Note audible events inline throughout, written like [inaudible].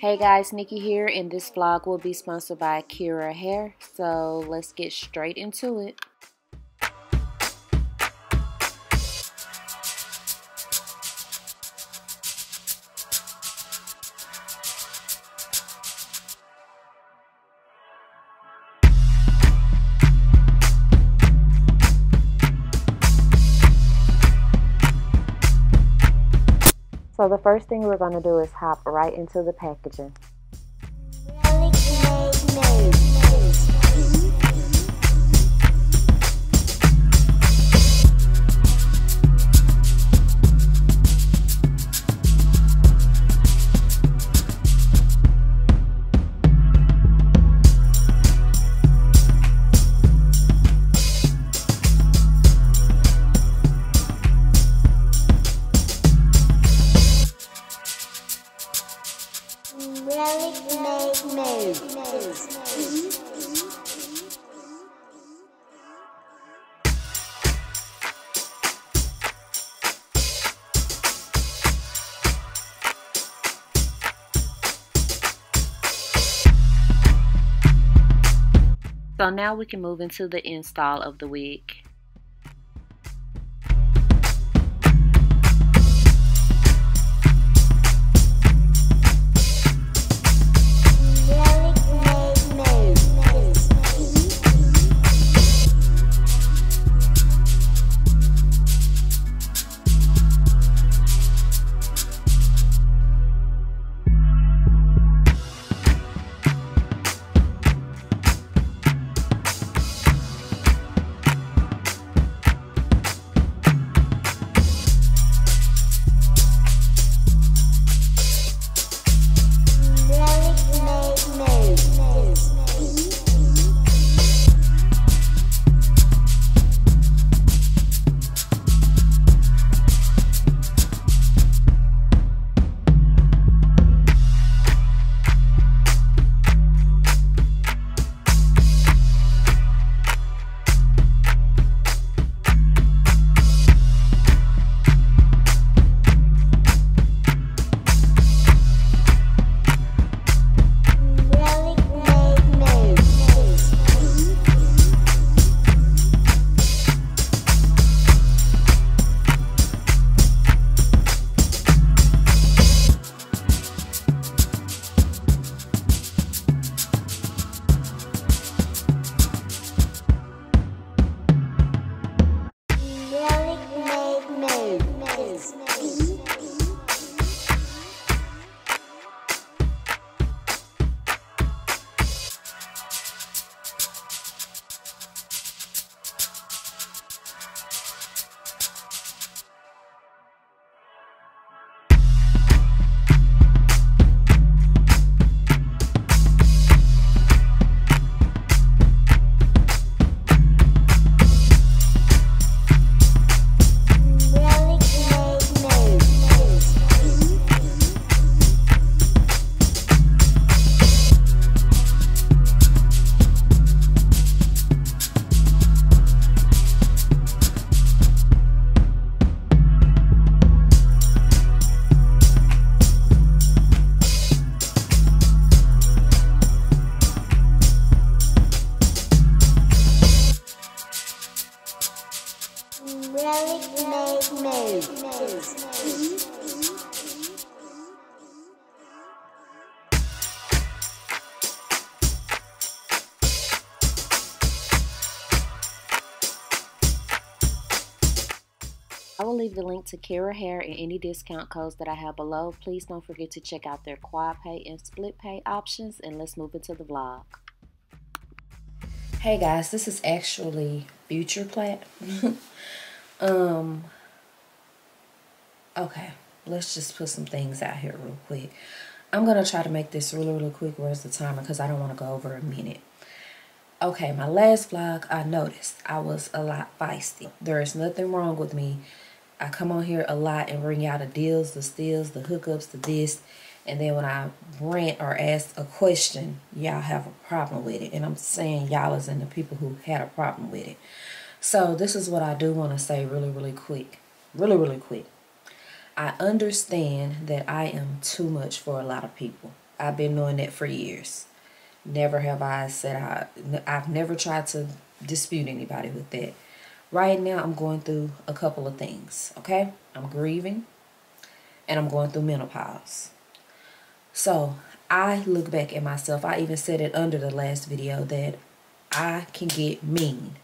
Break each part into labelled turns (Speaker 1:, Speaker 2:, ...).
Speaker 1: Hey guys, Nikki here, and this vlog will be sponsored by Kriyya Hair. So let's get straight into it. So the first thing we're going to do is hop right into the packaging. So now we can move into the install of the wig. Will leave the link to Kriyya Hair and any discount codes that I have below. Please don't forget to check out their quad pay and split pay options and let's move into the vlog. Hey guys, this is actually Future Plat. [laughs] um okay, let's just put some things out here real quick. I'm gonna try to make this really, really quick. Where's the timer? Because I don't want to go over a minute. Okay, my last vlog, I noticed I was a lot feisty. There is nothing wrong with me I come on here a lot and bring y'all the deals, the steals, the hookups, the this. And then when I rant or ask a question, y'all have a problem with it. And I'm saying y'all is in the people who had a problem with it. So this is what I do want to say really, really quick. Really, really quick. I understand that I am too much for a lot of people. I've been doing that for years. Never have I said I, I've never tried to dispute anybody with that. Right now, I'm going through a couple of things, okay? I'm grieving and I'm going through menopause. So I look back at myself. I even said it under the last video that I can get mean.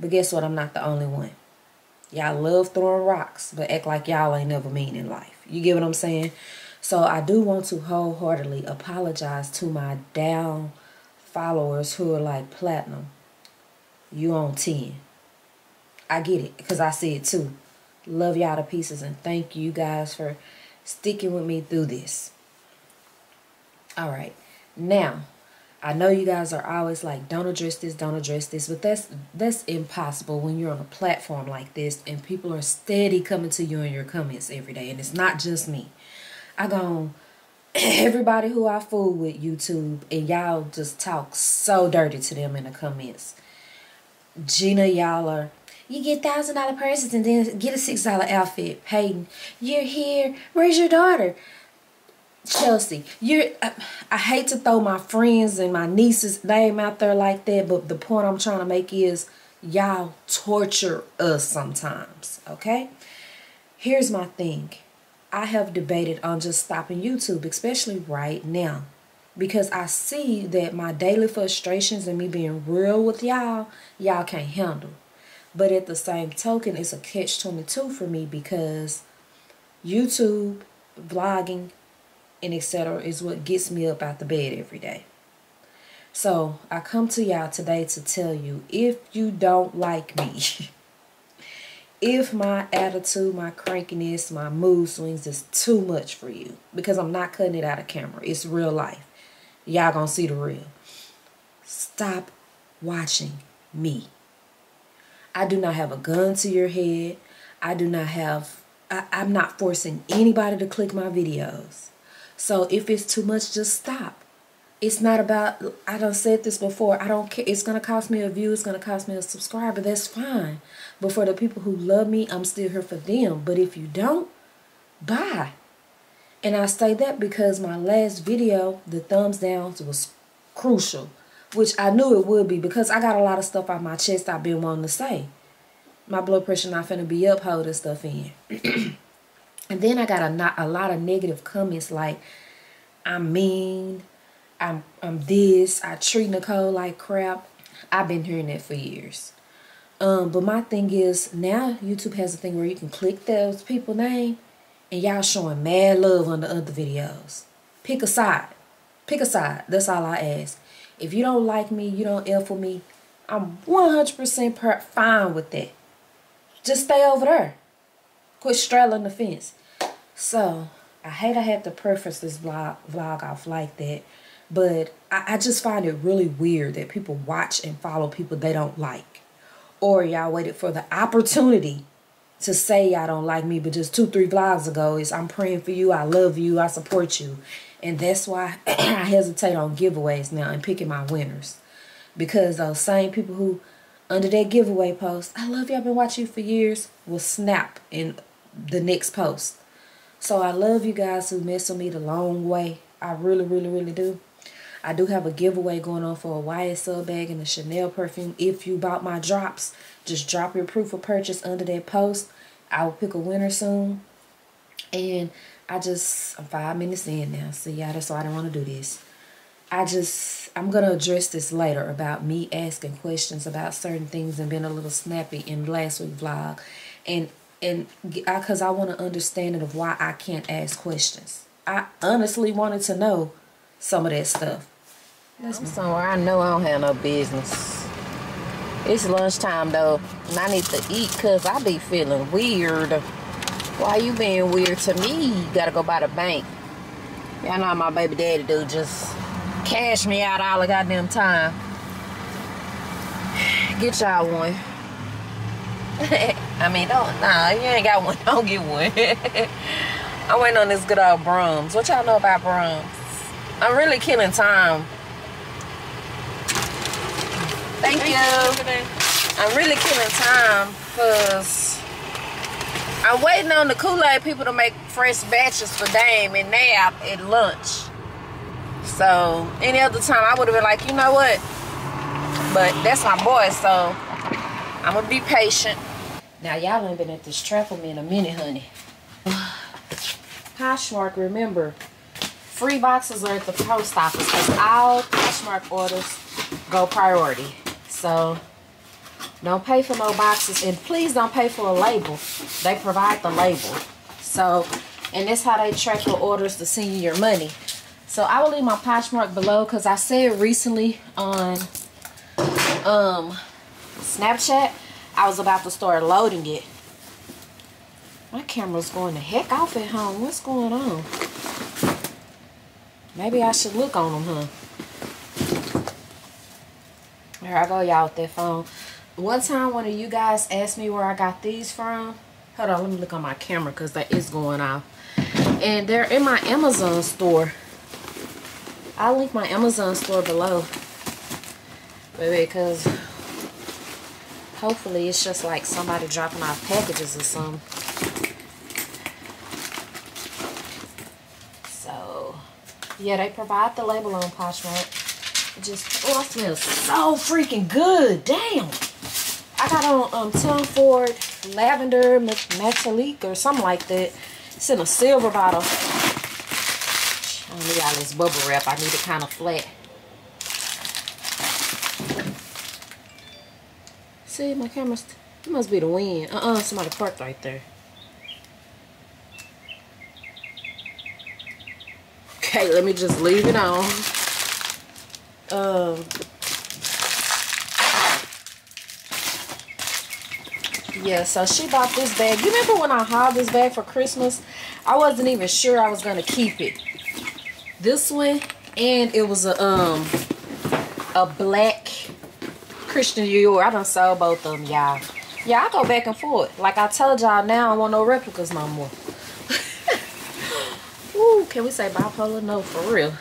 Speaker 1: But guess what? I'm not the only one. Y'all love throwing rocks, but act like y'all ain't never mean in life. You get what I'm saying? So I do want to wholeheartedly apologize to my down followers who are like platinum. You on 10. I get it because I see it too. Love y'all to pieces and thank you guys for sticking with me through this. All right. Now, I know you guys are always like, don't address this, don't address this, but that's that's impossible when you're on a platform like this and people are steady coming to you in your comments every day. And it's not just me. I go [clears throat] everybody who I fool with YouTube and y'all just talk so dirty to them in the comments. Gina y'all are you get thousand dollar purses and then get a six dollar outfit. Peyton, you're here. Where's your daughter? Chelsea, you're. I, I hate to throw my friends and my niece's name out there like that, but the point I'm trying to make is y'all torture us sometimes. Okay. Here's my thing. I have debated on just stopping YouTube, especially right now, because I see that my daily frustrations and me being real with y'all, y'all can't handle. But at the same token, it's a catch 22 for me because YouTube, vlogging, and etc. is what gets me up out the bed every day. So I come to y'all today to tell you if you don't like me, [laughs] if my attitude, my crankiness, my mood swings is too much for you, because I'm not cutting it out of camera, it's real life. Y'all gonna see the real. Stop watching me. I do not have a gun to your head. I do not have, I, I'm not forcing anybody to click my videos. So if it's too much, just stop. It's not about, I don't said this before, I don't care. It's going to cost me a view, it's going to cost me a subscriber. That's fine. But for the people who love me, I'm still here for them. But if you don't, bye. And I say that because my last video, the thumbs downs, was crucial which I knew it would be because I got a lot of stuff on my chest I've been wanting to say. My blood pressure not finna be up holding stuff in. [clears throat] and then I got a, not, a lot of negative comments like, I'm mean, I'm, I'm this, I treat Nicole like crap. I've been hearing that for years. Um, but my thing is now YouTube has a thing where you can click those people name and y'all showing mad love on the other videos. Pick a side. Pick a side. That's all I ask. If you don't like me, you don't F for me, I'm 100% fine with that. Just stay over there. Quit straddling the fence. So, I hate I have to preface this vlog, vlog off like that. But I, I just find it really weird that people watch and follow people they don't like. Or y'all waited for the opportunity to say y'all don't like me, but just two, three vlogs ago is I'm praying for you, I love you, I support you. And that's why [clears throat] I hesitate on giveaways now and picking my winners. Because those same people who, under that giveaway post, I love you, I've been watching you for years, will snap in the next post. So I love you guys who mess with me the long way. I really, really, really do. I do have a giveaway going on for a YSL bag and a Chanel perfume. If you bought my drops, just drop your proof of purchase under that post. I will pick a winner soon. And I just, I'm five minutes in now. So yeah, that's why I don't want to do this. I just, I'm going to address this later about me asking questions about certain things and being a little snappy in last week's vlog. And, and because I, I want to understand of why I can't ask questions. I honestly wanted to know some of that stuff.
Speaker 2: I'm somewhere I know I don't have no business. It's lunchtime though, and I need to eat because I be feeling weird. Why you being weird to me? You gotta go by the bank. Y'all know my baby daddy do just cash me out all the goddamn time. [sighs] Get y'all one. [laughs] I mean, don't, nah, you ain't got one. [laughs] Don't get one. [laughs] I went on this good old Braum's. What y'all know about Braum's? I'm really killing time. Thank, Thank you. you. I'm really killing time because
Speaker 1: I'm waiting on the Kool-Aid people to make fresh batches for Dame and Nap at lunch. So any other time I would have been like, you know what? But that's my boy, so I'm gonna be patient. Now y'all ain't been at this trap with me in a minute, honey. Poshmark, remember, free boxes are at the post office because all Poshmark orders go priority. So don't pay for no boxes and please don't pay for a label. They provide the label. So, and that's how they track your orders to send you your money. So I will leave my Poshmark below because I said recently on um, Snapchat, I was about to start loading it. My camera's going the heck off at home. What's going on? Maybe I should look on them, huh? Here I go, y'all, with that phone. One time, one of you guys asked me where I got these from. Hold on, let me look on my camera because that is going off. And they're in my Amazon store. I'll link my Amazon store below. Baby, because hopefully it's just like somebody dropping off packages or something. So, yeah, they provide the label on Poshmark. Just, oh, it smells so freaking good. Damn. I got on um, Tom Ford Lavender Metallic or something like that. It's in a silver bottle. I need all this bubble wrap. I need it kind of flat. See, my camera's... It must be the wind. Uh-uh, somebody parked right there. Okay, let me just leave it on. Um... yeah so she bought this bag. You remember when i hauled this bag for christmas? I wasn't even sure i was gonna keep it. This one and it was a um a black christian dior i done sold both of them y'all. Yeah i go back and forth. Like i told y'all now i want no replicas no more. [laughs] Ooh, can we say bipolar? No for real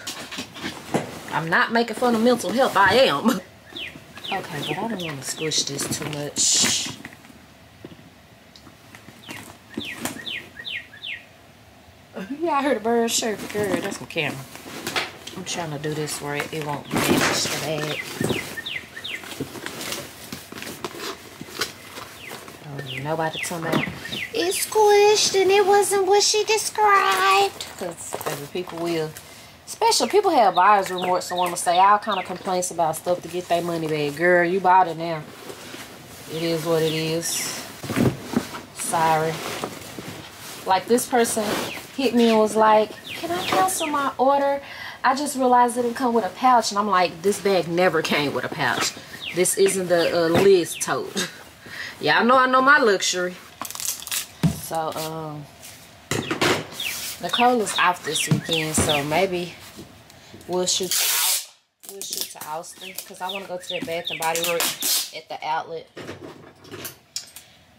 Speaker 1: i'm not making fun of mental health i am [laughs] okay but i don't want to squish this too much oh, Yeah, I heard a bird chirp. Girl, that's my camera. I'm trying to do this where it, it won't damage the bag. Oh, nobody tell me it squished and it wasn't what she described. Because, people will. Especially people have buyer's remorse and want to say all kind of complaints about stuff to get their money back. Girl, you bought it now. It is what it is. Sorry. Like this person hit me and was like, can I cancel my order? I just realized it didn't come with a pouch. And I'm like, this bag never came with a pouch. This isn't the uh, Liz tote. Y'all know I know my luxury. So, um, Nicole is off this weekend. So maybe we'll shoot out. We'll shoot to Austin. Because I want to go to that Bath and Body Works at the outlet.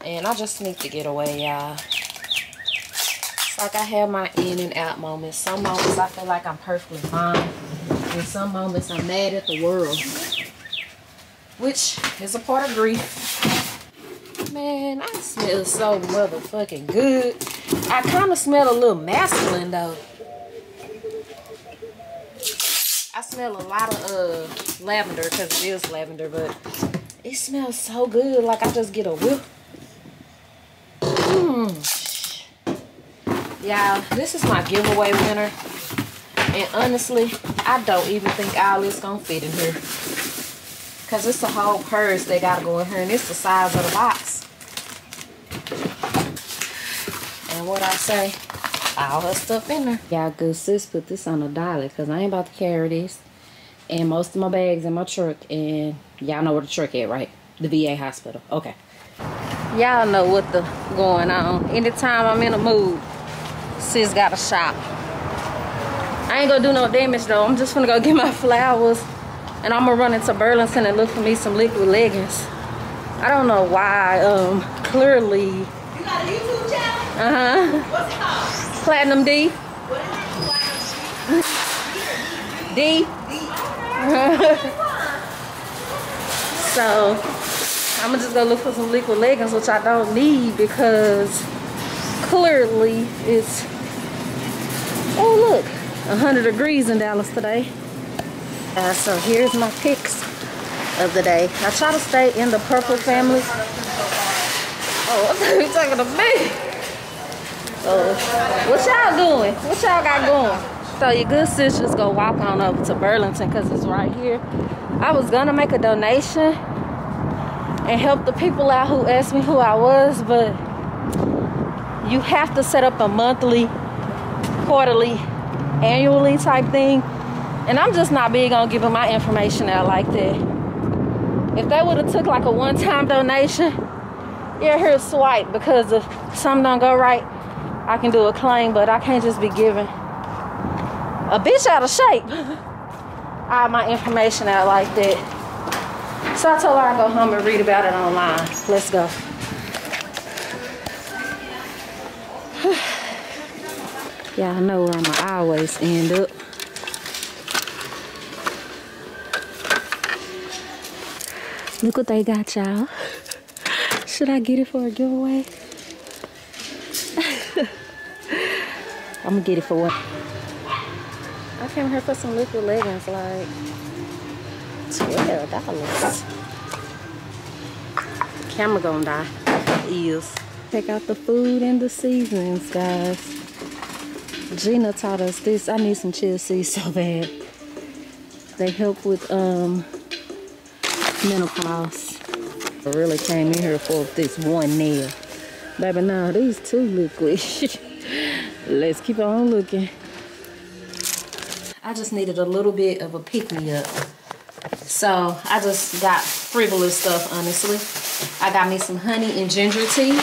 Speaker 1: And I just need to get away, y'all like I have my in and out moments. Some moments I feel like I'm perfectly fine. And some moments I'm mad at the world. Which is a part of grief. Man, I smell so motherfucking good. I kind of smell a little masculine though. I smell a lot of uh, lavender because it is lavender, but it smells so good. Like I just get a whiff. Mmm. Y'all, this is my giveaway winner. And honestly, I don't even think all this gonna fit in here. Cause it's a whole purse they gotta go in here and it's the size of the box. And what I say, all her stuff in there. Y'all good sis put this on a dollar cause I ain't about to carry this. And most of my bags in my truck and y'all know where the truck at, right? The VA hospital. Okay. Y'all know what the going on. Anytime I'm in a mood, sis got a shop. I ain't gonna do no damage though. I'm just gonna go get my [laughs] flowers and I'm gonna run into Burlington and look for me some liquid leggings. I don't know why. Um, clearly. You got a YouTube channel? Uh huh. What's it called? Platinum D. D. [laughs] so I'm gonna just go look for some liquid leggings, which I don't need because clearly it's, oh look, 100 degrees in Dallas today. Uh, so here's my picks of the day. I try to stay in the purple family. Oh, what [laughs] are you talking to me? Oh, what y'all doing? What y'all got going? So your good sis just go walk on over to Burlington because it's right here. I was gonna make a donation and help the people out who asked me who I was, but you have to set up a monthly, quarterly, annually type thing. And I'm just not big on giving my information out like that. If they would have took like a one-time donation, yeah, here's swipe because if something don't go right, I can do a claim, but I can't just be giving a bitch out of shape. [laughs] I have my information out like that. So I told her I'd go home and read about it online. Let's go. [sighs] Yeah, I know where I'ma always end up. Look what they got, y'all. [laughs] Should I get it for a giveaway? I'm gonna get it for what? I came here for some liquid leggings, like twelve dollars. Camera gonna die. Ears. Check out the food and the seasonings, guys. Gina taught us this. I need some chia seeds [laughs] so bad. They help with um, menopause. I really came in here for this one nail. Baby, now these two liquid. [laughs] Let's keep on looking. I just needed a little bit of a pick-me-up. So I just got frivolous stuff, honestly. I got me some honey and ginger tea.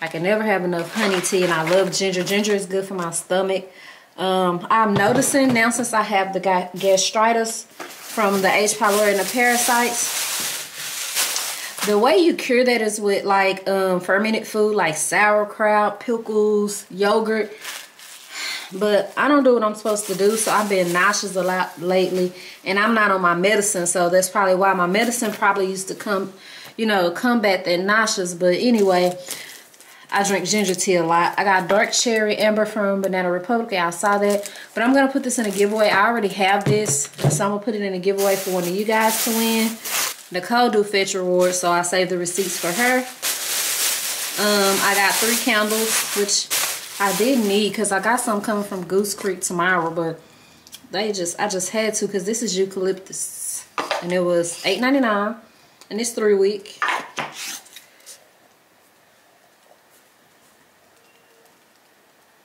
Speaker 1: I can never have enough honey tea and I love ginger. Ginger is good for my stomach. Um, I'm noticing now since I have the gastritis from the H. pylori and the parasites, the way you cure that is with like um, fermented food like sauerkraut, pickles, yogurt. But I don't do what I'm supposed to do, so I've been nauseous a lot lately. And I'm not on my medicine, so that's probably why my medicine probably used to come, you know, combat that nauseous. But anyway, I drink ginger tea a lot. I got dark cherry amber from Banana Republic. I saw that. But I'm going to put this in a giveaway. I already have this. So I'm going to put it in a giveaway for one of you guys to win. Nicole do fetch rewards. So I saved the receipts for her. Um, I got three candles. Which I did need. Because I got some coming from Goose Creek tomorrow. But they just, I just had to. Because this is eucalyptus. And it was $8.99. And it's three week.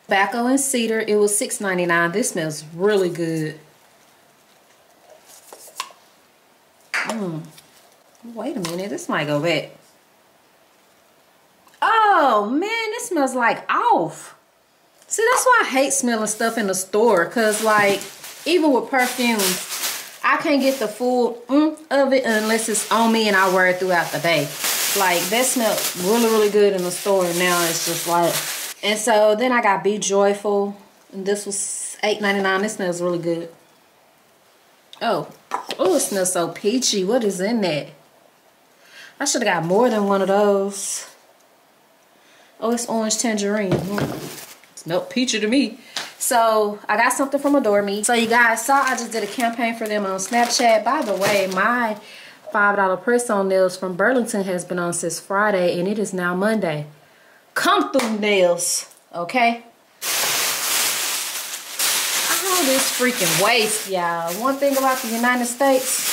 Speaker 1: Tobacco and cedar. It was $6.99. This smells really good. Mm. Wait a minute. This might go back. Oh, man. This smells like off. See, that's why I hate smelling stuff in the store. Because, like, even with perfumes, I can't get the full mm of it unless it's on me and I wear it throughout the day. Like, that smelled really, really good in the store. Now it's just like... And so then I got Be Joyful. And this was $8.99. This smells really good. Oh. Oh, it smells so peachy. What is in that? I should have got more than one of those. Oh, it's orange tangerine. Hmm. It's Smelled peachy to me. So I got something from Adore Me. So you guys saw I just did a campaign for them on Snapchat. By the way, my $5 press-on nails from Burlington has been on since Friday and it is now Monday come through nails, okay? All this freaking waste, y'all. One thing about the United States,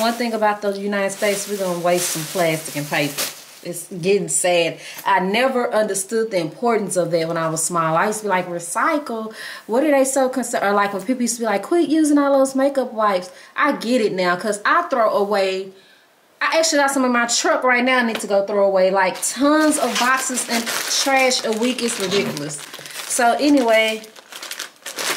Speaker 1: one thing about the United States, we're going to waste some plastic and paper. It's getting sad. I never understood the importance of that when I was small. I used to be like, recycle? What are they so concerned? Or like when people used to be like, quit using all those makeup wipes. I get it now because I throw away I actually got some in my truck right now I need to go throw away. Like tons of boxes and trash a week It's ridiculous. So anyway,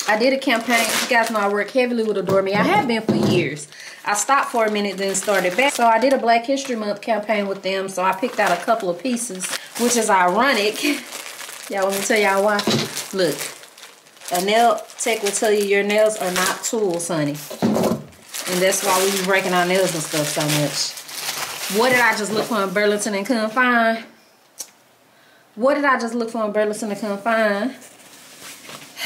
Speaker 1: I did a campaign. You guys know I work heavily with Adore Me. I have been for years. I stopped for a minute then started back. So I did a Black History Month campaign with them. So I picked out a couple of pieces, which is ironic. [laughs] y'all want me to tell y'all why? Look, a nail tech will tell you your nails are not tools, honey. And that's why we be breaking our nails and stuff so much. What did I just look for in Burlington and couldn't find? What did I just look for in Burlington and couldn't find?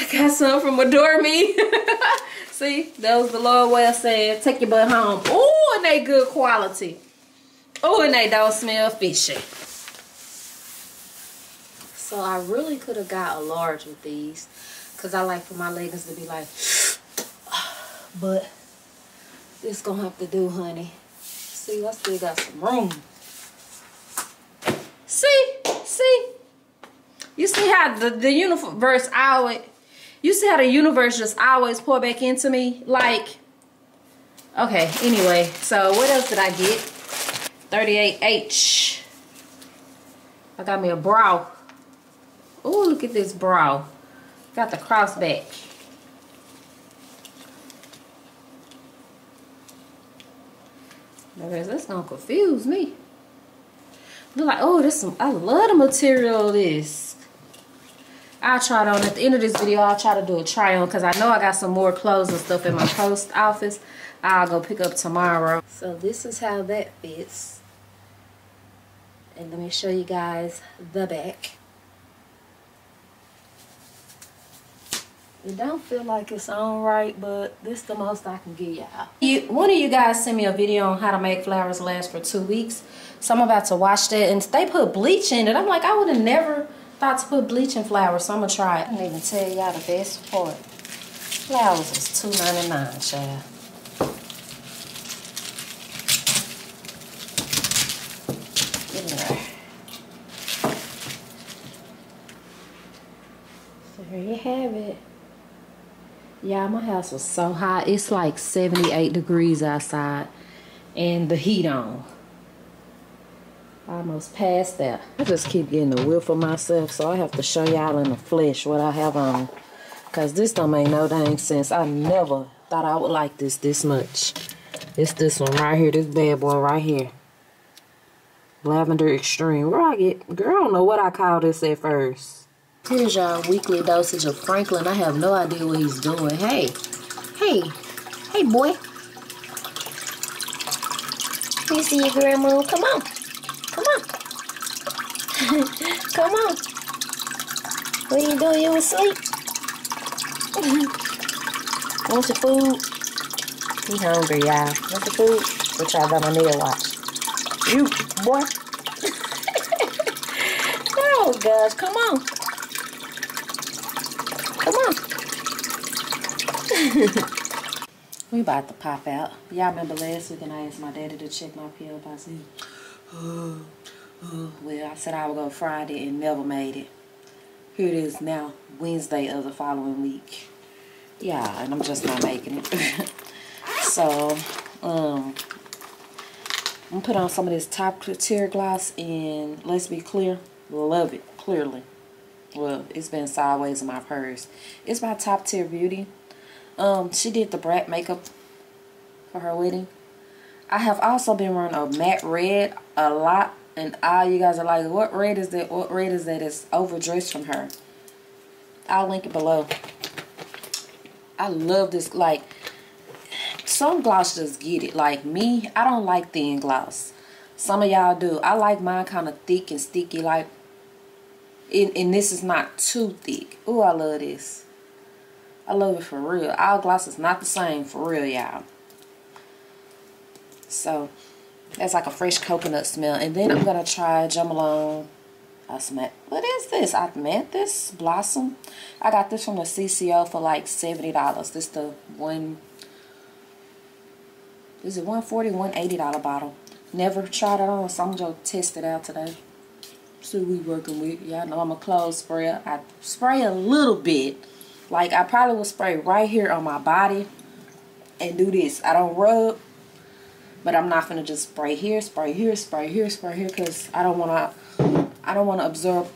Speaker 1: [laughs] I got some from Adore Me. [laughs] See, that was the Lord way of saying, take your butt home. Oh, and they good quality. Oh, and they don't smell fishy. So I really could have got a large with these. Because I like for my leggings to be like, [sighs] but it's going to have to do, honey. See, I still got some room. See, see. You see how the, the universe always, you see how the universe just always pour back into me? Like, okay, anyway. So what else did I get? 38H. I got me a bra. Oh, look at this bra. Got the crossback. Because that's gonna confuse me. Look like, oh, this some, I love the material of this. I'll try it on. At the end of this video, I'll try to do a try on because I know I got some more clothes and stuff in my post office. I'll go pick up tomorrow. So this is how that fits. And let me show you guys the back. It don't feel like it's on right, but this is the most I can give y'all. You, one of you guys sent me a video on how to make flowers last for two weeks. So I'm about to watch that. And they put bleach in it. I'm like, I would have never thought to put bleach in flowers. So I'm to try it. I didn't even tell y'all the best part. Flowers is $2.99, child. Get in there. So here you have it. Yeah, my house was so hot. It's like 78 degrees outside and the heat on. Almost passed that. I just keep getting a whiff of myself, so I have to show y'all in the flesh what I have on. Because this don't make no dang sense. I never thought I would like this this much. It's this one right here, this bad boy right here. Lavender Extreme. Where I get, girl, I don't know what I call this at first. Here's your weekly dosage of Franklin. I have no idea what he's doing. Hey, hey, hey, boy. You see your grandma? Come on, come on, [laughs] come on. What are you doing? You asleep? [laughs] Want some food? He hungry, y'all. Want some food? Which I got my nail watch. You, boy. [laughs] oh, gosh, come on. Come on. we about to pop out. Y'all remember last week and I asked my daddy to check my PO box. Well, I said I would go Friday and never made it. Here it is now, Wednesday of the following week. Yeah, and I'm just not making it. [laughs] so, um, I'm gonna put on some of this top tier gloss and let's be clear, love it, clearly well it's been sideways in my purse it's by top tier beauty um she did the brat makeup for her wedding i have also been wearing a matte red a lot and all you guys are like what red is that what red is that it's overdressed from her i'll link it below i love this like some gloss just get it like me i don't like thin gloss some of y'all do i like mine kind of thick and sticky like and, and this is not too thick. Oh, I love this. I love it for real. Our gloss is not the same for real, y'all. So, that's like a fresh coconut smell. And then I'm going to try Jo I smell, What is this? Osmanthus Blossom. I got this from the CCO for like $70. This the one... Is it 140 $180 bottle. Never tried it on, so I'm going to test it out today see we working with. Y'all know I'm a clothes sprayer. I spray a little bit. Like I probably will spray right here on my body and do this. I don't rub, but I'm not gonna just spray here, spray here, spray here, spray here, cause I don't wanna. I don't wanna absorb.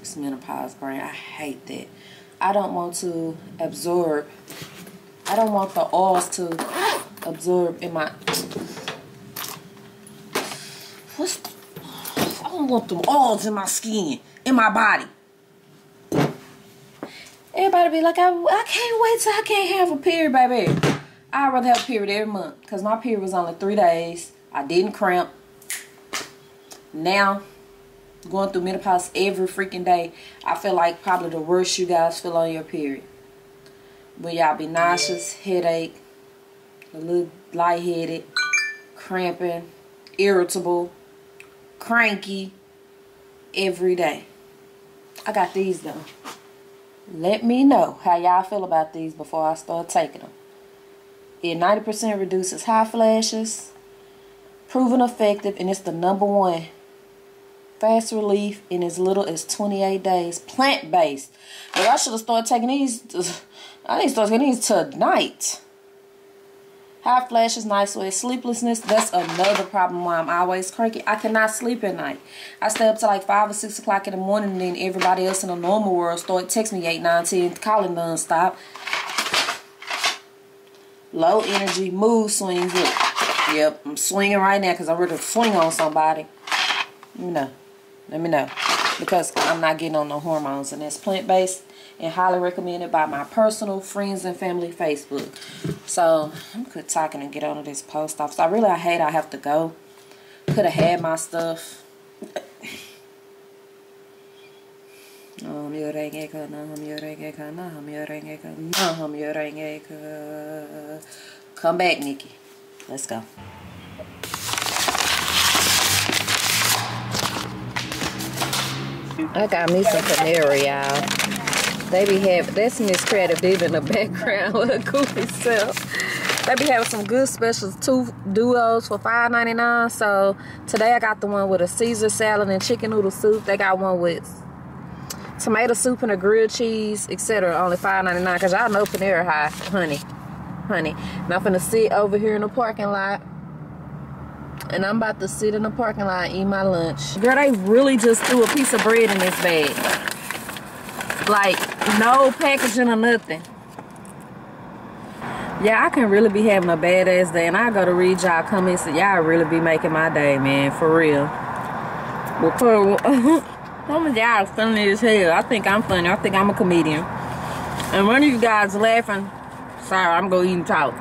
Speaker 1: It's menopause brain. I hate that. I don't want to absorb. I don't want the oils to absorb in my What's I don't want them oils in my skin, in my body. Everybody be like, I, I can't wait till I can't have a period, baby. I'd rather have a period every month because my period was only three days. I didn't cramp.
Speaker 3: now going through menopause every freaking day i feel like probably the worst you guys feel on your period when y'all be nauseous headache a little lightheaded cramping irritable cranky every day i got these though let me know how y'all feel about these before i start taking them it 90% reduces high flashes proven effective and it's the number one fast relief in as little as 28 days. Plant-based. But I should have started taking these. [laughs] I need to start taking these tonight. Hot flashes, night sweats, sleeplessness. That's another problem why I'm always cranky. I cannot sleep at night. I stay up to like 5 or 6 o'clock in the morning and then everybody else in the normal world start texting me 8, 9, 10, calling non-stop. Low energy, mood swings. Yep, I'm swinging right now because I'm ready to swing on somebody. Let me know. Let me know. Because I'm not getting on no hormones. And it's plant-based and highly recommended by my personal friends and family Facebook. So, I'm good talking and get on to this post office. I really I hate I have to go. Could have had my stuff. [laughs] Come back, Nikki. Let's go.
Speaker 1: I got me some Panera, y'all. They be having, that's Miss Creative Diva in the [laughs] background with a goofy self. They be having some good specials, two duos for $5.99. So today I got the one with a Caesar salad and chicken noodle soup. They got one with tomato soup and a grilled cheese, etc. Only $5.99 because y'all know Panera high, honey. Honey. And I'm finna sit over here in the parking lot and I'm about to sit in the parking lot and eat my lunch. Girl, they really just threw a piece of bread in this bag. Like, no packaging or nothing. Yeah, I can really be having a badass day. And I go to read y'all comments and y'all really be making my day, man. For real. Because [laughs] some of y'all funny as hell. I think I'm funny. I think I'm a comedian. And one of you guys laughing. Sorry, I'm going to eat and talk.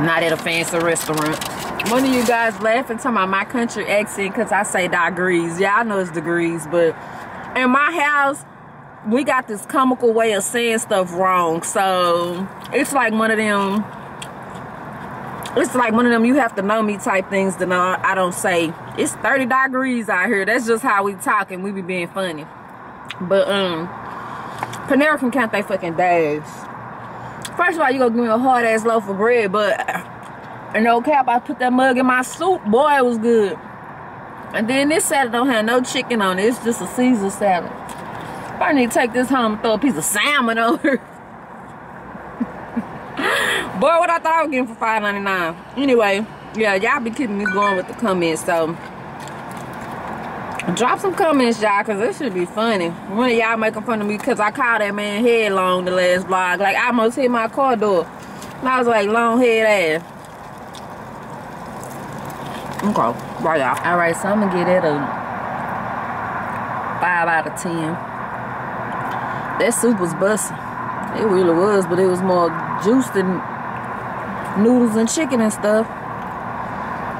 Speaker 1: Not at a fancy restaurant. One of you guys laughing talking about my country accent because I say degrees. Yeah, I know it's degrees, but in my house, we got this comical way of saying stuff wrong. So it's like one of them. It's like one of them you have to know me type things that I don't say. It's 30 degrees out here. That's just how we talk and we be being funny. But um Panera can count they fucking days. First of all, you gonna give me a hard ass loaf of bread, but and no cap, I put that mug in my soup. Boy, it was good. And then this salad don't have no chicken on it. It's just a Caesar salad. I need to take this home and throw a piece of salmon [laughs] on her. Boy, what I thought I was getting for $5.99. Anyway, yeah, y'all be keeping me going with the comments. So, drop some comments, y'all, because this should be funny. One of y'all making fun of me because I called that man headlong the last vlog. Like, I almost hit my car door. And I was like, long head ass. Okay, right y'all. All right, so I'm to get it a 5 out of 10. That soup was busting. It really was, but it was more juice than noodles and chicken and stuff.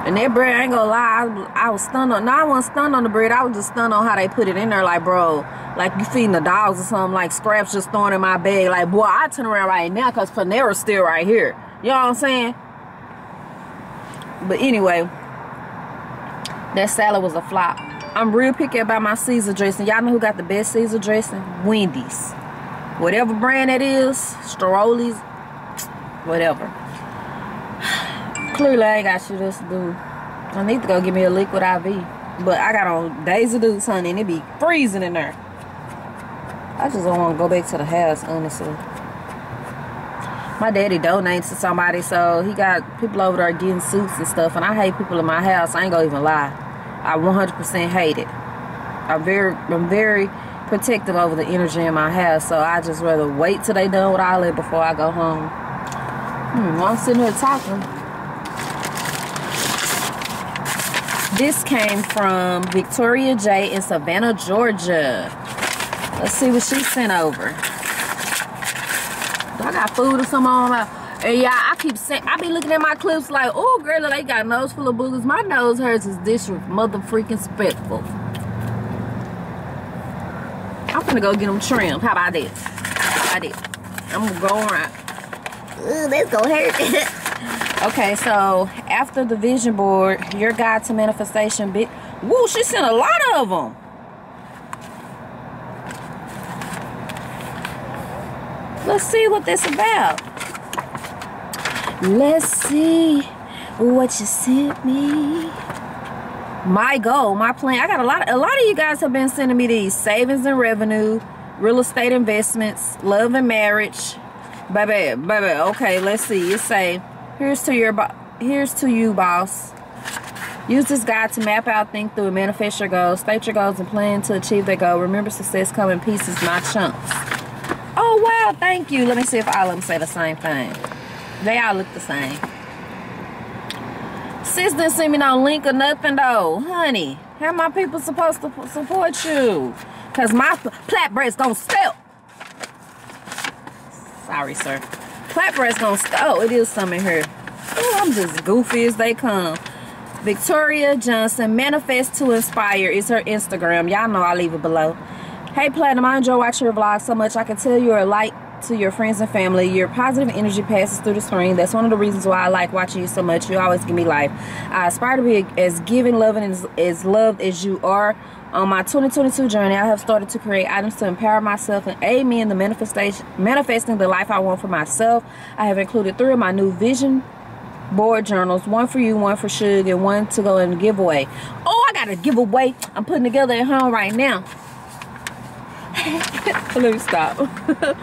Speaker 1: And that bread, I ain't gonna lie, I, I was stunned on, no, I wasn't stunned on the bread, I was just stunned on how they put it in there, like, bro, like you feeding the dogs or something, like scraps just thrown in my bag, like, boy, I turn around right now, because Panera's still right here, you know what I'm saying? But anyway, that salad was a flop. I'm real picky about my Caesar dressing. Y'all know who got the best Caesar dressing? Wendy's. Whatever brand it is, Strolli's, whatever. [sighs] Clearly, I ain't got shit else to do. I need to go get me a liquid IV. But I got on of Dukes, honey, and it be freezing in there. I just don't want to go back to the house, honestly. My daddy donates to somebody, so he got people over there getting suits and stuff. And I hate people in my house. I ain't gonna even lie. I 100% hate it. I'm very, I'm very protective over the energy in my house, so I just rather wait till they done with all that before I go home. Hmm, I'm sitting here talking. This came from Victoria J in Savannah, Georgia. Let's see what she sent over. I got food or something on my And yeah, I keep saying, I be looking at my clips like, oh, girl, they got nose full of boogers. My nose hurts is this mother freaking spitful. I'm gonna go get them trimmed. How about this? How about this? I'm gonna go around. Ooh, that's gonna hurt. [laughs] okay, so after the vision board, your guide to manifestation bit. Woo, she sent a lot of them. Let's see what this about. Let's see what you sent me. My goal, my plan. I got a lot. Of, a lot of you guys have been sending me these savings and revenue, real estate investments, love and marriage. Baby, baby. Okay, let's see. You say, here's to your, here's to you, boss. Use this guide to map out, think through, and manifest your goals. State your goals and plan to achieve that goal. Remember, success comes in pieces, not chunks. Oh wow, thank you. Let me see if all of them say the same thing. They all look the same. Sis didn't send me no link or nothing though. Honey, how my people supposed to support you? Cause my flatbread's gonna spill. Sorry, sir. Flatbread's gonna spill. Oh, it is some in here. Ooh, I'm just goofy as they come. Victoria Johnson, Manifest to Inspire is her Instagram. Y'all know I'll leave it below. Hey Platinum, I enjoy watching your vlog so much. I can tell you're a light to your friends and family. Your positive energy passes through the screen. That's one of the reasons why I like watching you so much. You always give me life. I aspire to be as giving, loving, and as, as loved as you are. On my 2022 journey, I have started to create items to empower myself and aid me in the manifestation, manifesting the life I want for myself. I have included three of my new vision board journals one for you one for Suge and one to go in the giveaway oh I got a giveaway I'm putting together at home right now [laughs] let me stop. [laughs]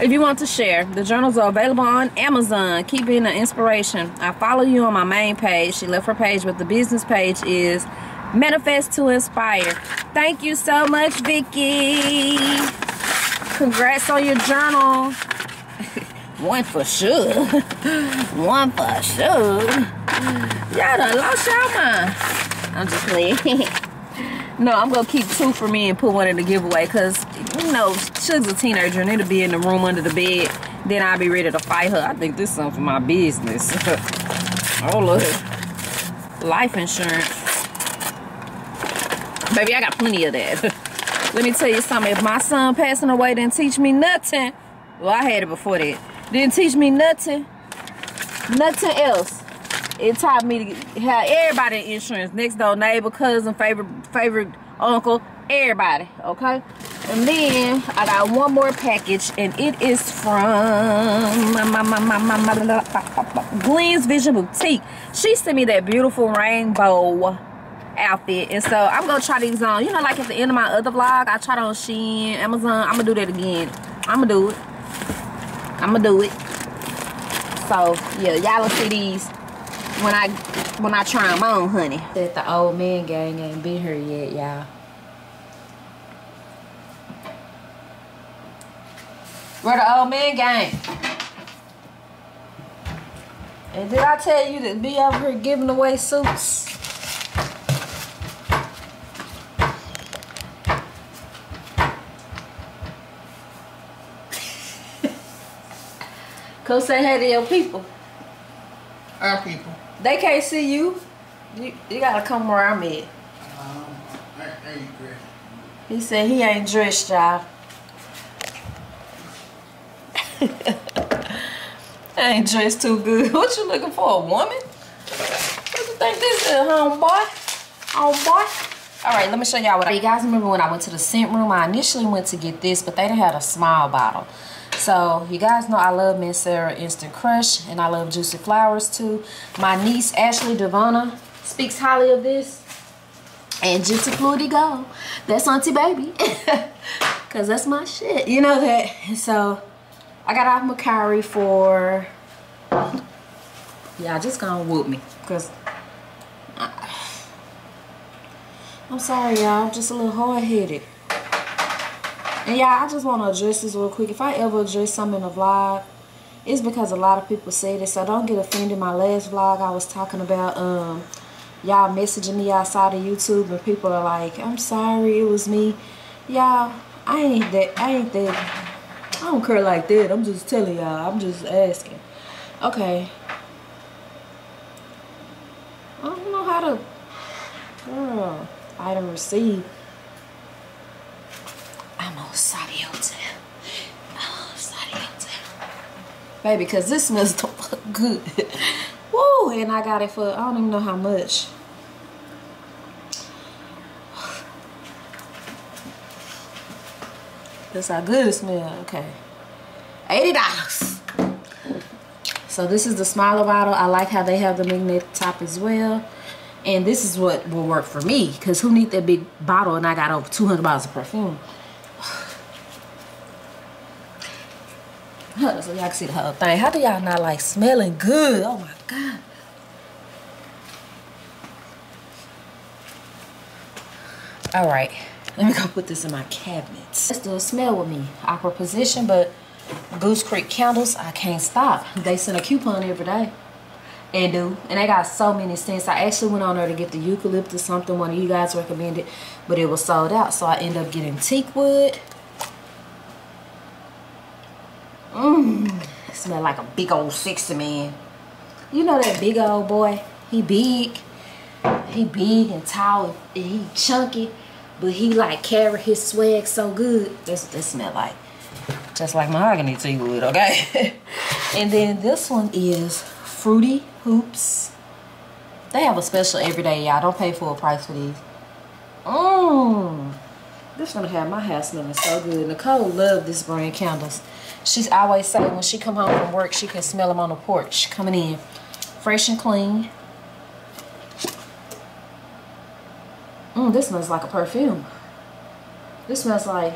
Speaker 1: If you want to share the journals are available on amazon. Keep being an inspiration. I follow you on my main page. She left her page but the business page is manifest to inspire. Thank you so much vicky. Congrats on your journal. [laughs] One for sure. One for sure. Y'all done lost y'all mind. I'm just playing. No, I'm gonna keep two for me and put one in the giveaway because you know Suge's a teenager and it'll be in the room under the bed. Then I'll be ready to fight her. I think this is something for my business. [laughs] oh look, life insurance. Baby, I got plenty of that. [laughs] Let me tell you something. If my son passing away didn't teach me nothing, well, I had it before that. Didn't teach me nothing, nothing else it taught me to have everybody insurance next door neighbor cousin favorite favorite uncle everybody okay and then i got one more package and it is from my, my, my, glenn's vision boutique she sent me that beautiful rainbow outfit and so i'm gonna try these on you know like at the end of my other vlog i tried on shein amazon i'm gonna do that again i'm gonna do it i'm gonna do it so yeah y'all will see these when I when I try them on, honey.
Speaker 4: That the old man gang ain't been here yet, y'all.
Speaker 1: Where the old man gang? And did I tell you to be over here giving away suits? Go say hey to your people.
Speaker 5: Our people.
Speaker 1: They can't see you. You, you gotta come where I'm at.
Speaker 5: Um, I, I ain't dressed.
Speaker 1: He said he ain't dressed, y'all. I ain't dressed too good. [laughs] What you looking for, a woman? What you think this is, homeboy? Homeboy? All right, let me show y'all what I...
Speaker 4: You guys remember when I went to the scent room? I initially went to get this, but they didn't have a small bottle. So you guys know I love Mizensir Instant Crush and I love Juicy Flowers too. My niece Ashley Devonna speaks highly of this. And Juicy Fluidy Go. That's Auntie Baby. [laughs] Cause that's my shit. You know that. So I got off Macari for y'all just gonna whoop me. Cause I, I'm sorry y'all, I'm just a little hard headed. And yeah, I just want to address this real quick. If I ever address something in a vlog, it's because a lot of people say this. So don't get offended. My last vlog, I was talking about um y'all messaging me outside of YouTube and people are like, I'm sorry, it was me. Y'all, I ain't that, I ain't that, I don't care like that. I'm just telling y'all, I'm just asking.
Speaker 1: Okay. I don't know how to. Girl, item received. I'm on Saudi. I'm on Saudi Hotel. Baby, because this smells [laughs] good. Woo! And I got it for, I don't even know how much. That's how good it smells. Okay. $80. So this is the smaller bottle. I like how they have the magnet top as well. And this is what will work for me. Because who need that big bottle and I got over 200 bottles of perfume. so y'all can see the whole thing. How do y'all not like smelling good? Oh my God. All right. Let me go put this in my cabinets. It still smell with me. Awkward position, but Goose Creek candles, I can't stop. They send a coupon every day. And do. And they got so many scents. I actually went on there to get the eucalyptus something one of you guys recommended, but it was sold out. So I end up getting teak wood. Mmm. Smell like a big old sexy man. You know that big old boy? He big. He big and tall and he chunky. But he like carry his swag so good. This that smell like. Just like mahogany teak wood, okay? [laughs] and then this one is Fruity Hoops. They have a special every day, y'all. Don't pay full price for these. Mmm. This gonna have my house smelling so good. Nicole love this brand candles. She's always say when she come home from work, she can smell them on the porch coming in. Fresh and clean. Mmm, this smells like a perfume. This smells like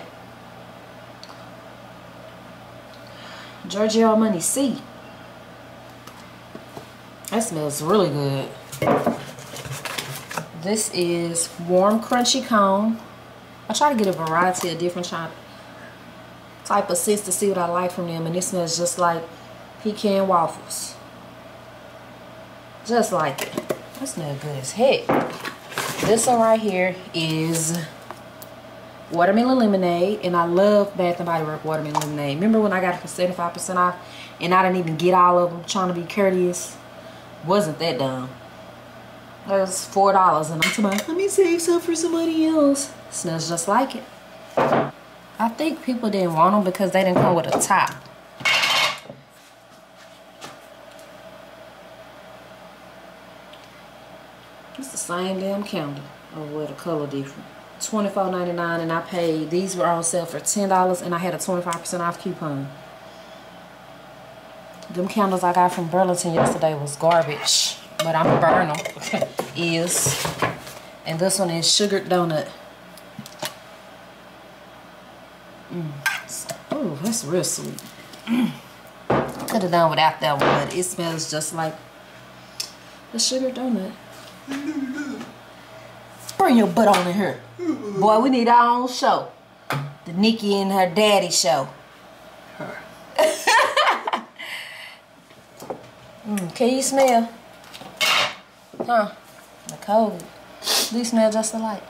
Speaker 1: Giorgio Armani Sì. That smells really good. This is Warm Crunchy Cone. I try to get a variety of different type of scents to see what I like from them. And it smells just like pecan waffles. Just like it. That smells good as heck. This one right here is watermelon lemonade and I love Bath and Body Work watermelon lemonade. Remember when I got it for 75% off and I didn't even get all of them trying to be courteous? Wasn't that dumb. It was $4 and I'm talking let me save some for somebody else. Smells just like it. I think people didn't want them because they didn't come with a top. It's the same damn candle. Oh, well, the color different. $24.99 and I paid, these were on sale for $10 and I had a 25% off coupon. Them candles I got from Burlington yesterday was garbage, but I'm burn them, [laughs] is. And this one is sugared donut. Mm. Oh, that's real sweet. [clears throat] Could have done without that one, but it smells just like the sugar donut. Bring your butt on in here. Boy, we need our own show. The Nikki and her daddy show. [laughs] mm, can you smell? Huh? The cold. These smell just alike.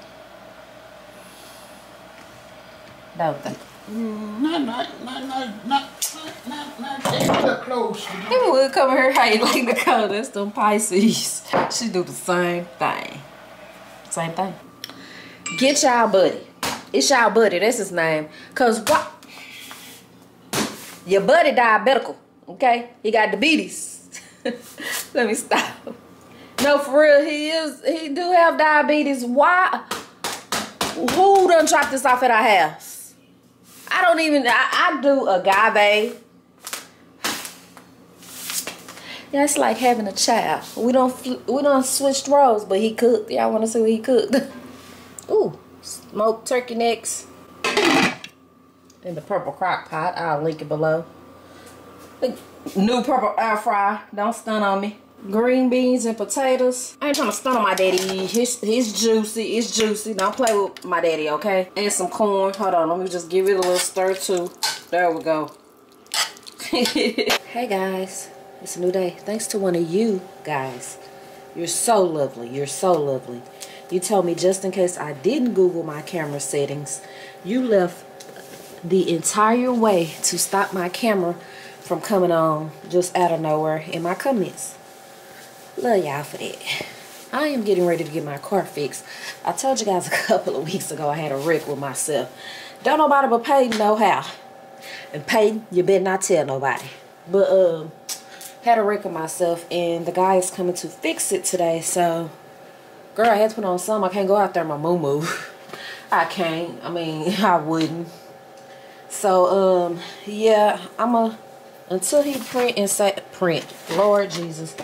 Speaker 1: Don't they?
Speaker 5: Mm, not, not, not, not, not,
Speaker 1: Maybe we'll come here how like the color. That's them Pisces. She do the same thing. Same thing. Get y'all buddy. It's y'all buddy. That's his name. Cause what? Your buddy diabetical. Okay? He got diabetes. [laughs] Let me stop. No, for real, he is. He do have diabetes. Why? Who done dropped this off at our house? I don't even. I, I do agave. Yeah, it's like having a child. We don't we don't switch roles, but he cooked. Y'all want to see what he cooked? [laughs] Ooh, smoked turkey necks in the purple crock pot. I'll link it below. New purple air fryer. Don't stun on me. Green beans and potatoes. I ain't trying to stun on my daddy. He's, he's juicy. It's juicy. Don't play with my daddy, okay? And some corn. Hold on. Let me just give it a little stir too. There we go. [laughs] hey guys. It's a new day. Thanks to one of you guys. You're so lovely. You're so lovely. You told me just in case I didn't Google my camera settings, you left the entire way to stop my camera from coming on just out of nowhere in my comments. Love y'all for that. I am getting ready to get my car fixed. I told you guys a [laughs] couple of weeks ago I had a wreck with myself. Don't nobody but Peyton know how. And Peyton, you better not tell nobody. But um, had a wreck with myself and the guy is coming to fix it today. So, girl, I had to put on some. I can't go out there in my moo moo. [laughs] I can't. I mean, [laughs] I wouldn't. So, um, yeah, I'm a until he print and say print. Lord Jesus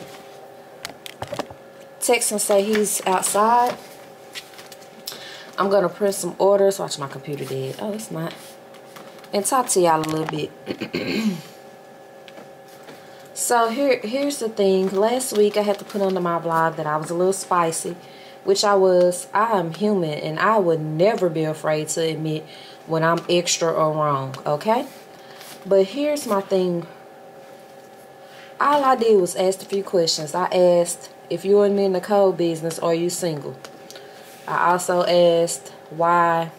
Speaker 1: text and say he's outside. I'm going to print some orders. Watch my computer dead. Oh, it's not. And talk to y'all a little bit. [clears throat] so here, here's the thing. Last week I had to put under my blog that I was a little spicy. Which I was. I am human and I would never be afraid to admit when I'm extra or wrong. Okay? But here's my thing. All I did was ask a few questions. I asked if you're in the code business, are you single? I also asked why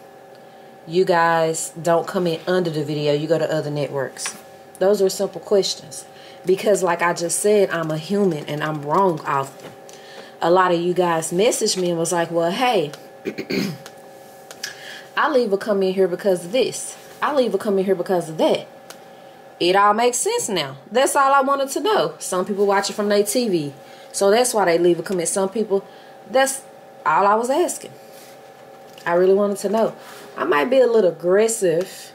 Speaker 1: you guys don't come in under the video. You go to other networks. Those are simple questions. Because like I just said, I'm a human and I'm wrong often. A lot of you guys messaged me and was like, well, hey, [clears throat] I leave a come in here because of this. I leave a come in here because of that. It all makes sense now. That's all I wanted to know. Some people watch it from their TV. So that's why they leave a comment. Some people, that's all I was asking. I really wanted to know. I might be a little aggressive.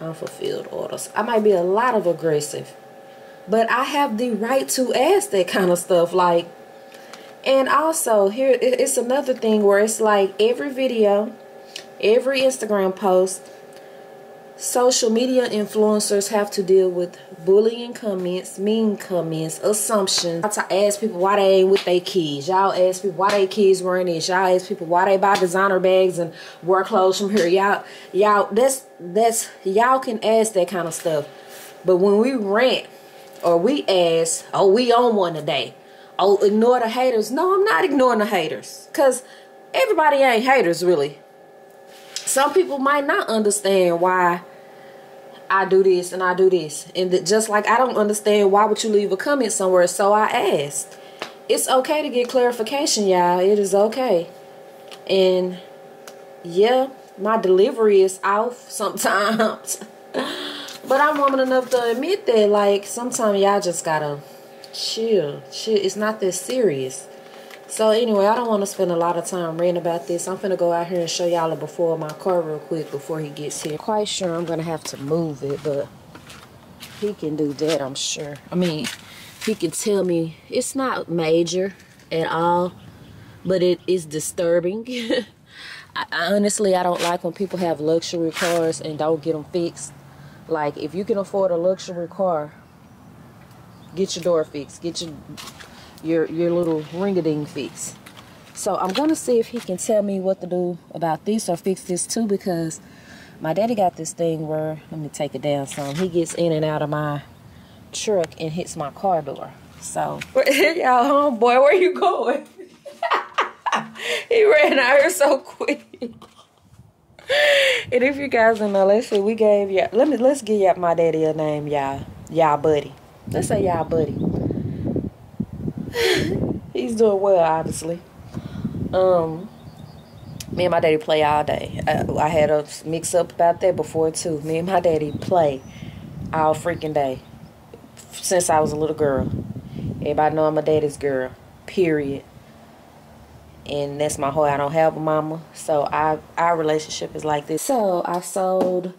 Speaker 1: Unfulfilled orders. I might be a lot of aggressive. But I have the right to ask that kind of stuff. Like, and also here, it's another thing where it's like every video, every Instagram post, Social media influencers have to deal with bullying comments, mean comments, assumptions. I ask people why they ain't with their kids. Y'all ask people why their kids wearing this. Y'all ask people why they buy designer bags and wear clothes from here. Y'all, y'all, that's that's y'all can ask that kind of stuff. But when we rant or we ask, oh, we on one today. Oh, ignore the haters. No, I'm not ignoring the haters. Cause everybody ain't haters really. Some people might not understand why I do this and I do this. And just like I don't understand why would you leave a comment somewhere, so I asked. It's okay to get clarification, y'all. It is okay. And yeah, my delivery is off [laughs] sometimes. but I'm woman enough to admit that like sometimes y'all just gotta chill. Chill. It's not that serious. So anyway, I don't want to spend a lot of time ranting about this. I'm going to go out here and show y'all the before of my car real quick before he gets here. Quite sure I'm going to have to move it, but he can do that, I'm sure. I mean, he can tell me it's not major at all, but it is disturbing. [laughs] I, honestly, I don't like when people have luxury cars and don't get them fixed. Like, if you can afford a luxury car, get your door fixed. Get your your your little ring-a-ding fix. So I'm gonna see if he can tell me what to do about this or fix this too because my daddy got this thing where let me take it down some. He gets in and out of my truck and hits my car door. So [laughs] y'all homeboy, where you going? [laughs] he ran out here so quick. and if you guys don't know, let's see, we gave y'all let me let's give y'all my daddy a name, y'all. Y'all buddy. Let's say y'all buddy. [laughs] He's doing well, obviously. Um, me and my daddy play all day. I, I, had a mix up about that before too. Me and my daddy play all freaking day since I was a little girl. Everybody know I'm a daddy's girl. Period. And that's my whole. I don't have a mama, so I our relationship is like this. So I sold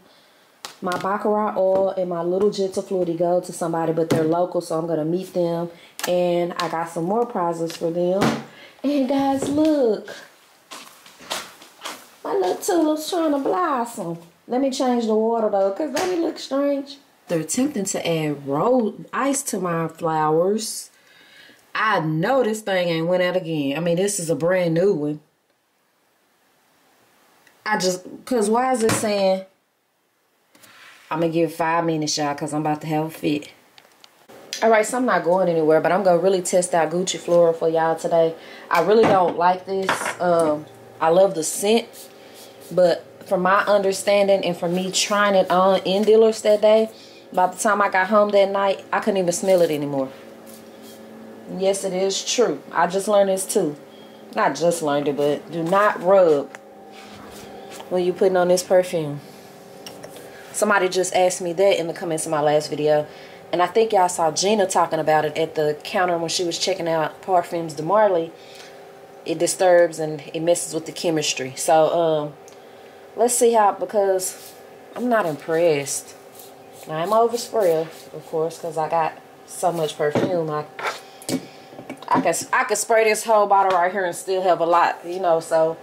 Speaker 1: my baccarat oil and my little gentle fluidity go to somebody, but they're local, so I'm gonna meet them and I got some more prizes for them. And guys, look. My little tulip's trying to blossom. Let me change the water though, because that look strange. They're attempting to add rose ice to my flowers. I know this thing ain't went out again. I mean, this is a brand new one. I just, because why is it saying, I'm going to give five minutes, y'all, because I'm about to have a fit. All right, so I'm not going anywhere, but I'm going to really test out Gucci Flora for y'all today. I really don't like this. Um, I love the scent, but from my understanding and from me trying it on in Dillard's that day, By the time I got home that night, I couldn't even smell it anymore. Yes, it is true. I just learned this too. Not just learned it, but do not rub when you're putting on this perfume. Somebody just asked me that in the comments of my last video. And I think y'all saw Gina talking about it at the counter when she was checking out Parfums de Marly. It disturbs and it messes with the chemistry. So, um, let's see how, because I'm not impressed. I'm over spray, of course, because I got so much perfume. I, I can I can spray this whole bottle right here and still have a lot, you know. So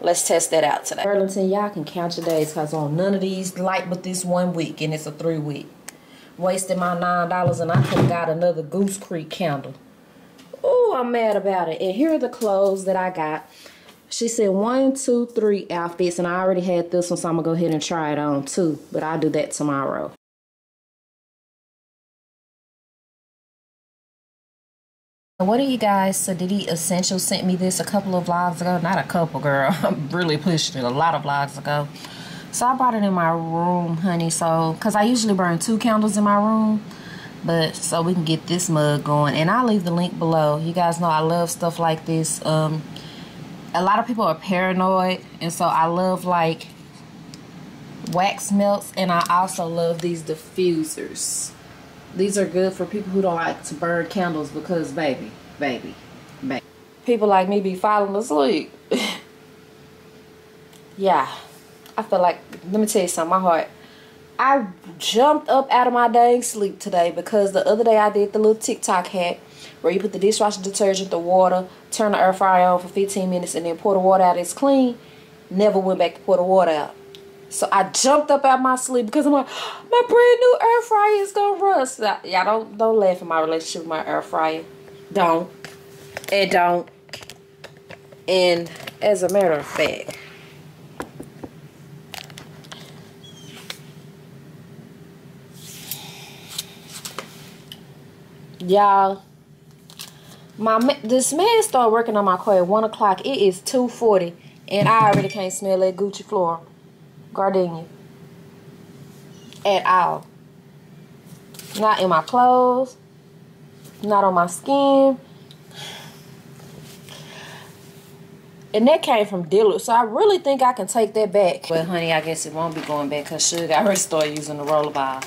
Speaker 1: let's test that out today. Burlington, y'all can count your days because on none of these light but this one week, and it's a three week. Wasted my nine dollars, and I could have got another Goose Creek candle. Oh, I'm mad about it. And here are the clothes that I got. She said one, two, three outfits, and I already had this one, so I'm gonna go ahead and try it on too. But I'll do that tomorrow. What are you guys, so did he Essential sent me this a couple of vlogs ago? Not a couple, girl. [laughs] I'm really pushing it a lot of vlogs ago. So I brought it in my room, honey. So, because I usually burn two candles in my room. But, so we can get this mug going. And I'll leave the link below. You guys know I love stuff like this. Um, A lot of people are paranoid. And so I love, like, wax melts. And I also love these diffusers. These are good for people who don't like to burn candles because, baby, baby, baby. People like me be falling asleep. [laughs] yeah. I feel like, let me tell you something, my heart. I jumped up out of my dang sleep today because the other day I did the little TikTok hack where you put the dishwasher detergent, the water, turn the air fryer on for 15 minutes and then pour the water out. It's clean. Never went back to pour the water out. So I jumped up out my sleep because I'm like, my brand new air fryer is gonna rust. Y'all don't don't laugh at my relationship with my air fryer. Don't. It don't. And as a matter of fact, y'all, my this man started working on my car at one o'clock. It is two forty, and I already can't smell that Gucci Flora gardenia at all. Not in my clothes, not on my skin. And that came from Dillard, so I really think I can take that back. But honey, I guess it won't be going back because Sugar already started using the rollerball.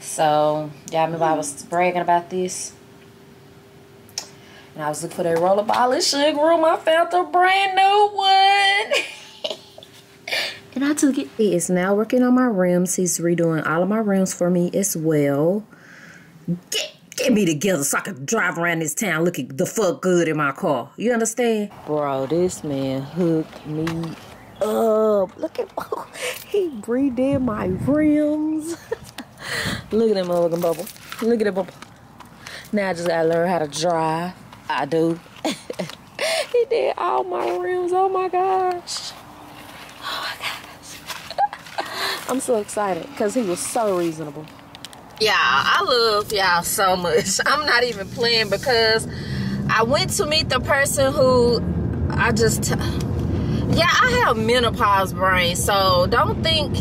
Speaker 1: So, y'all remember I was bragging about this? And I was looking for that rollerball in Sugar Room. I found a brand new one. [laughs] and I took it. He is now working on my rims. He's redoing all of my rims for me as well. Get, get me together so I can drive around this town looking the fuck good in my car. You understand? Bro, this man hooked me up. Look at [laughs] he redid my rims. [laughs] Look at that motherfucking bubble. Look at that bubble. Now I just gotta learn how to drive. I do. [laughs] he did all my rims. Oh my gosh. Oh I'm so excited because he was so reasonable. Yeah, I love y'all so much. [laughs] I'm not even playing because I went to meet the person who I just, yeah, I have menopause brain. So don't think,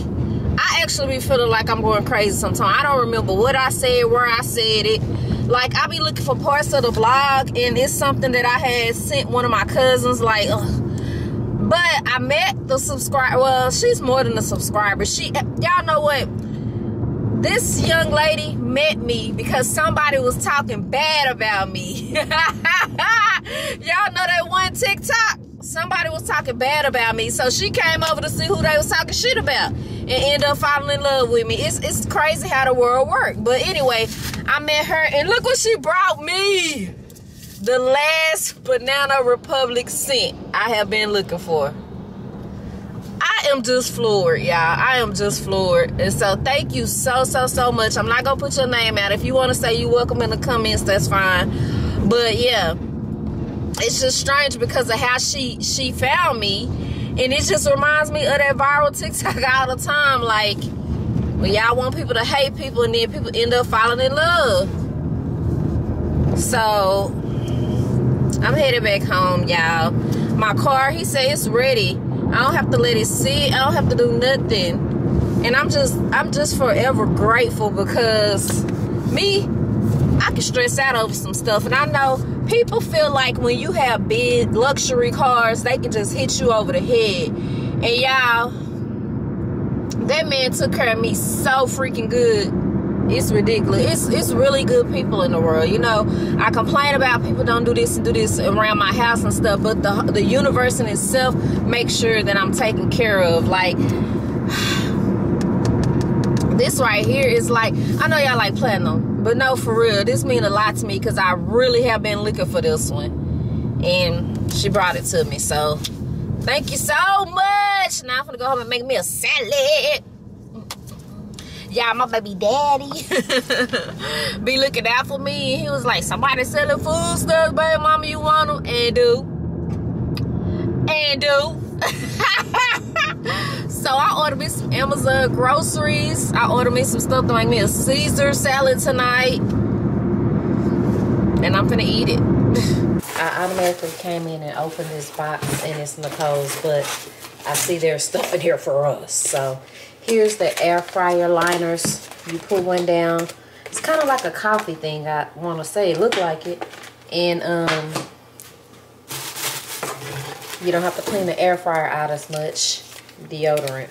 Speaker 1: I actually be feeling like I'm going crazy sometimes. I don't remember what I said, where I said it. Like, I be looking for parts of the blog and it's something that I had sent one of my cousins like, ugh but I met the subscriber. Well, she's more than a subscriber. She, y'all know what? This young lady met me because somebody was talking bad about me. [laughs] y'all know that one TikTok? Somebody was talking bad about me. So she came over to see who they was talking shit about and ended up falling in love with me. It's, it's crazy how the world works. But anyway, I met her and look what she brought me the last Banana Republic scent I have been looking for. I am just floored, y'all. I am just floored. And so thank you so, so, so much. I'm not going to put your name out. If you want to say you welcome in the comments, that's fine. But yeah, it's just strange because of how she, she found me. And it just reminds me of that viral TikTok [laughs] all the time. Like, when y'all want people to hate people and then people end up falling in love. So, I'm headed back home, y'all. My car, he said it's ready. I don't have to let it sit. I don't have to do nothing. and I'm just I'm just forever grateful because me I can stress out over some stuff and I know people feel like when you have big luxury cars they can just hit you over the head and y'all that man took care of me so freaking good it's ridiculous. It's it's really good people in the world. You know, I complain about people don't do this and do this around my house and stuff, but the the universe in itself makes sure that I'm taken care of. Like [sighs] this right here is like I know y'all like platinum, but no, for real, this mean a lot to me because I really have been looking for this one, and she brought it to me. So thank you so much. Now I'm gonna go home and make me a salad yeah, my baby daddy [laughs] be looking out for me. He was like, somebody selling food stuff, baby mama, you want them? And do. And do. [laughs] so I ordered me some Amazon groceries. I ordered me some stuff to make me a Caesar salad tonight. And I'm gonna eat it. [laughs] I automatically came in and opened this box and it's Nicole's, but I see there's stuff in here for us. So Here's the air fryer liners. You pull one down. It's kind of like a coffee thing, I want to say. look like it. And um, you don't have to clean the air fryer out as much. Deodorant.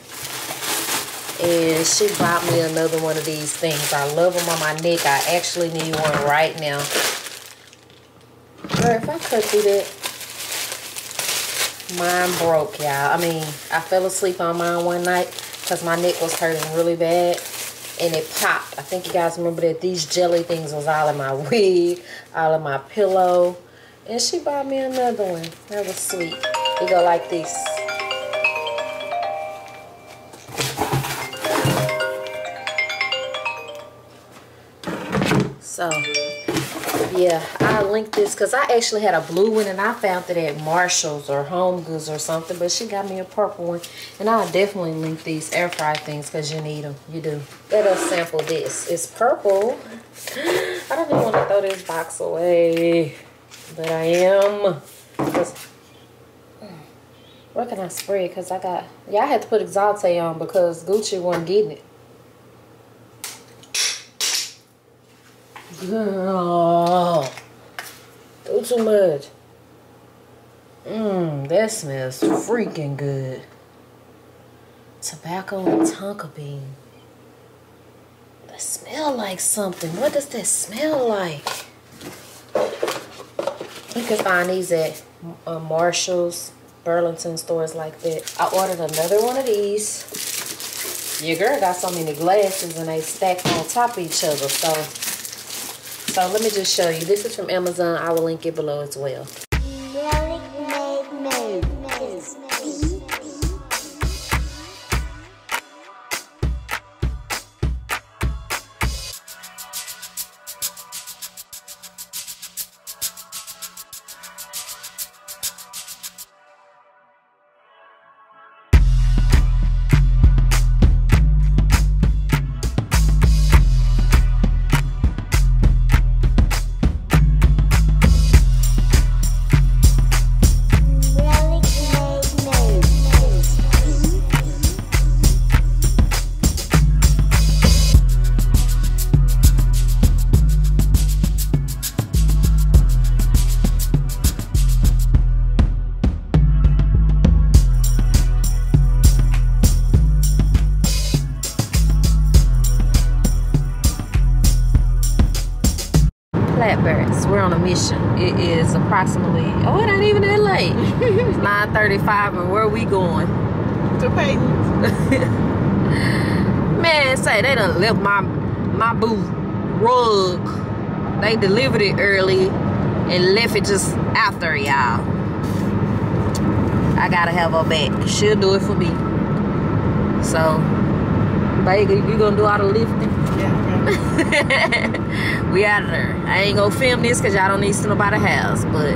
Speaker 1: And she bought me another one of these things. I love them on my neck. I actually need one right now. Or if I cut through that, mine broke, y'all. I mean, I fell asleep on mine one night because my neck was hurting really bad and it popped. I think you guys remember that these jelly things was all in my [laughs] wig, all in my pillow. And she bought me another one. That was sweet. It go like this. So, yeah, I linked this because I actually had a blue one and I found it at Marshall's or Home Goods or something. But she got me a purple one. And I'll definitely link these air fry things because you need them. You do. Let us sample this. It's purple. [gasps] I don't even want to throw this box away. But I am. Mm, where can I spray? Because I got... Yeah, I had to put Exalte on because Gucci wasn't getting it. Oh, too much. Mmm, that smells freaking good. Tobacco and tonka bean. That smell like something. What does that smell like? You can find these at uh, Marshall's, Burlington stores like that. I ordered another one of these. Your girl got so many glasses and they stacked on top of each other. So so let me just show you. This is from Amazon. I will link it below as well. Boo rug. They delivered it early and left it just after y'all. I gotta have her back. She'll do it for me. So, baby, you gonna do all the lifting?
Speaker 6: Yeah. [laughs]
Speaker 1: we out of there. I ain't gonna film this because y'all don't need to know about the house. But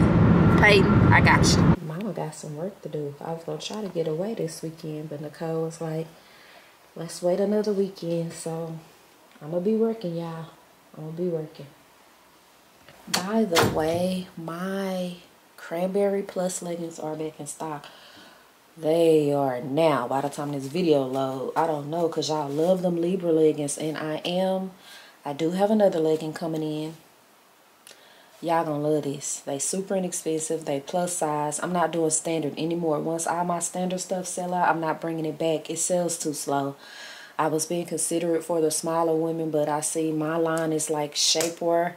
Speaker 1: Peyton, I got you. Mama got some work to do. I was gonna try to get away this weekend, but Nicole was like, let's wait another weekend. So I'm gonna be working, y'all. I'm gonna be working. By the way, my cranberry plus leggings are back in stock. they are now. By the time this video load i don't know because y'all love them libra leggings and i am. I do have another legging coming in. Y'all gonna love this. They super inexpensive. They plus size. I'm not doing standard anymore. Once all my standard stuff sell out i'm not bringing it back. It sells too slow i was being considerate for the smaller women but i see my line is like shapewear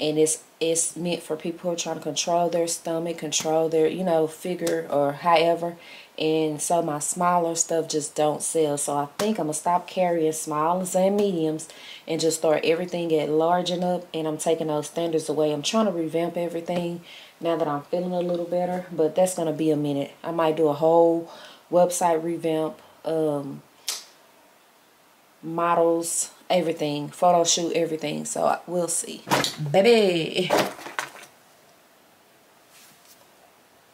Speaker 1: and it's it's meant for people who are trying to control their stomach control their you know figure or however. And so my smaller stuff just don't sell. So i think i'm gonna stop carrying smalls and mediums and just start everything at larging up and i'm taking those standards away. I'm trying to revamp everything now that i'm feeling a little better but that's gonna be a minute. I might do a whole website revamp um models everything photo shoot everything so we'll see baby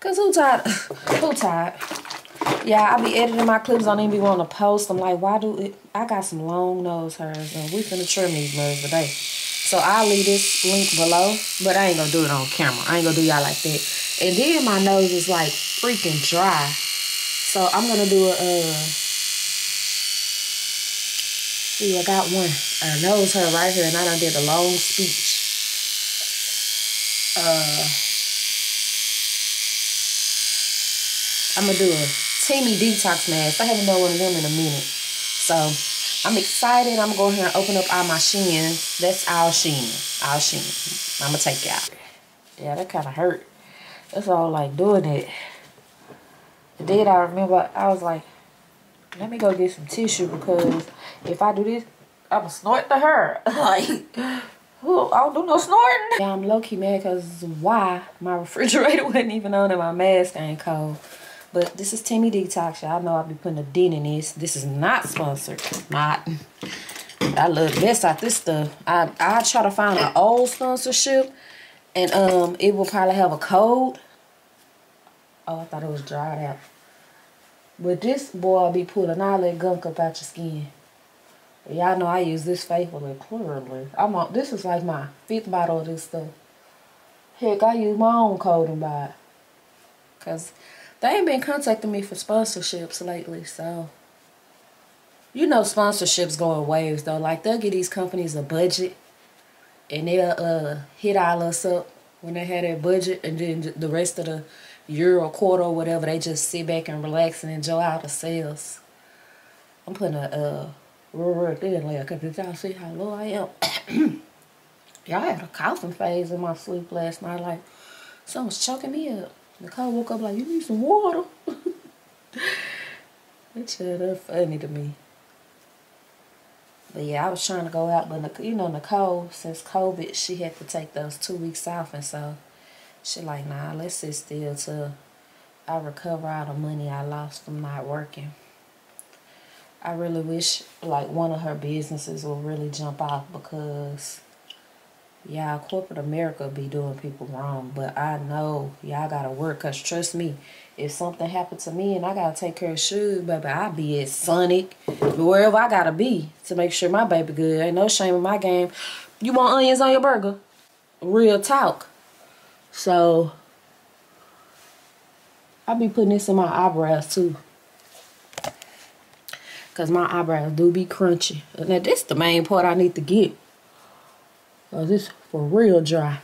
Speaker 1: Cause who tired? [laughs] who tired? Yeah, I be editing my clips. I don't even wanting to post. I'm like, why do it? I got some long nose hairs, and we finna trim these nerves today. So I'll leave this link below, but I ain't gonna do it on camera. I ain't gonna do y'all like that. And then my nose is like freaking dry. So I'm gonna do a, uh, see, I got one, a nose her right here, and I done did a long speech. Uh, I'm gonna do a Teami detox mask. I haven't done one of them in a minute. So I'm excited. I'm gonna go ahead and open up all my Shein. That's all Shein. All Shein. I'm gonna take it out. Yeah, that kind of hurt. That's all like doing it. Then I remember I was like, let me go get some tissue because if I do this, I'm gonna snort the hair. [laughs] like, oh, I don't do no snorting. Yeah, I'm low key mad because why my refrigerator [laughs] wasn't even on and my mask ain't cold. But this is Teami Detox. Y'all know I'll be putting a dent in this. This is not sponsored. Not. I love this out this stuff. I I try to find an old sponsorship, and um, it will probably have a code. Oh, I thought it was dried out. But this boy be pulling all that gunk up out your skin. Y'all know I use this faithfully, clearly. I'm on. This is like my fifth bottle of this stuff. Heck, I use my own code and buy it. Cause they ain't been contacting me for sponsorships lately, so you know sponsorships go in waves though. Like they'll give these companies a budget and they'll uh hit all us up when they had their budget and then the rest of the year or quarter or whatever they just sit back and relax and enjoy all the sales. I'm putting a uh real real thin layer because did y'all see how low I am? [coughs] y'all had a coughing phase in my sleep last night like someone's choking me up. Nicole woke up like, you need some water. [laughs] that shit that's funny to me. But yeah, I was trying to go out, but you know, Nicole, since COVID, she had to take those two weeks off, and so she like, nah, let's sit still till I recover all the money I lost from not working. I really wish like one of her businesses will really jump off because yeah, corporate America be doing people wrong, but I know y'all gotta work. Cause trust me, if something happened to me and I gotta take care of shoes, baby, I be at Sonic, wherever I gotta be to make sure my baby good. Ain't no shame in my game. You want onions on your burger? Real talk. So I be putting this in my eyebrows too. Cause my eyebrows do be crunchy. Now this is the main part I need to get. Oh, this for real dry.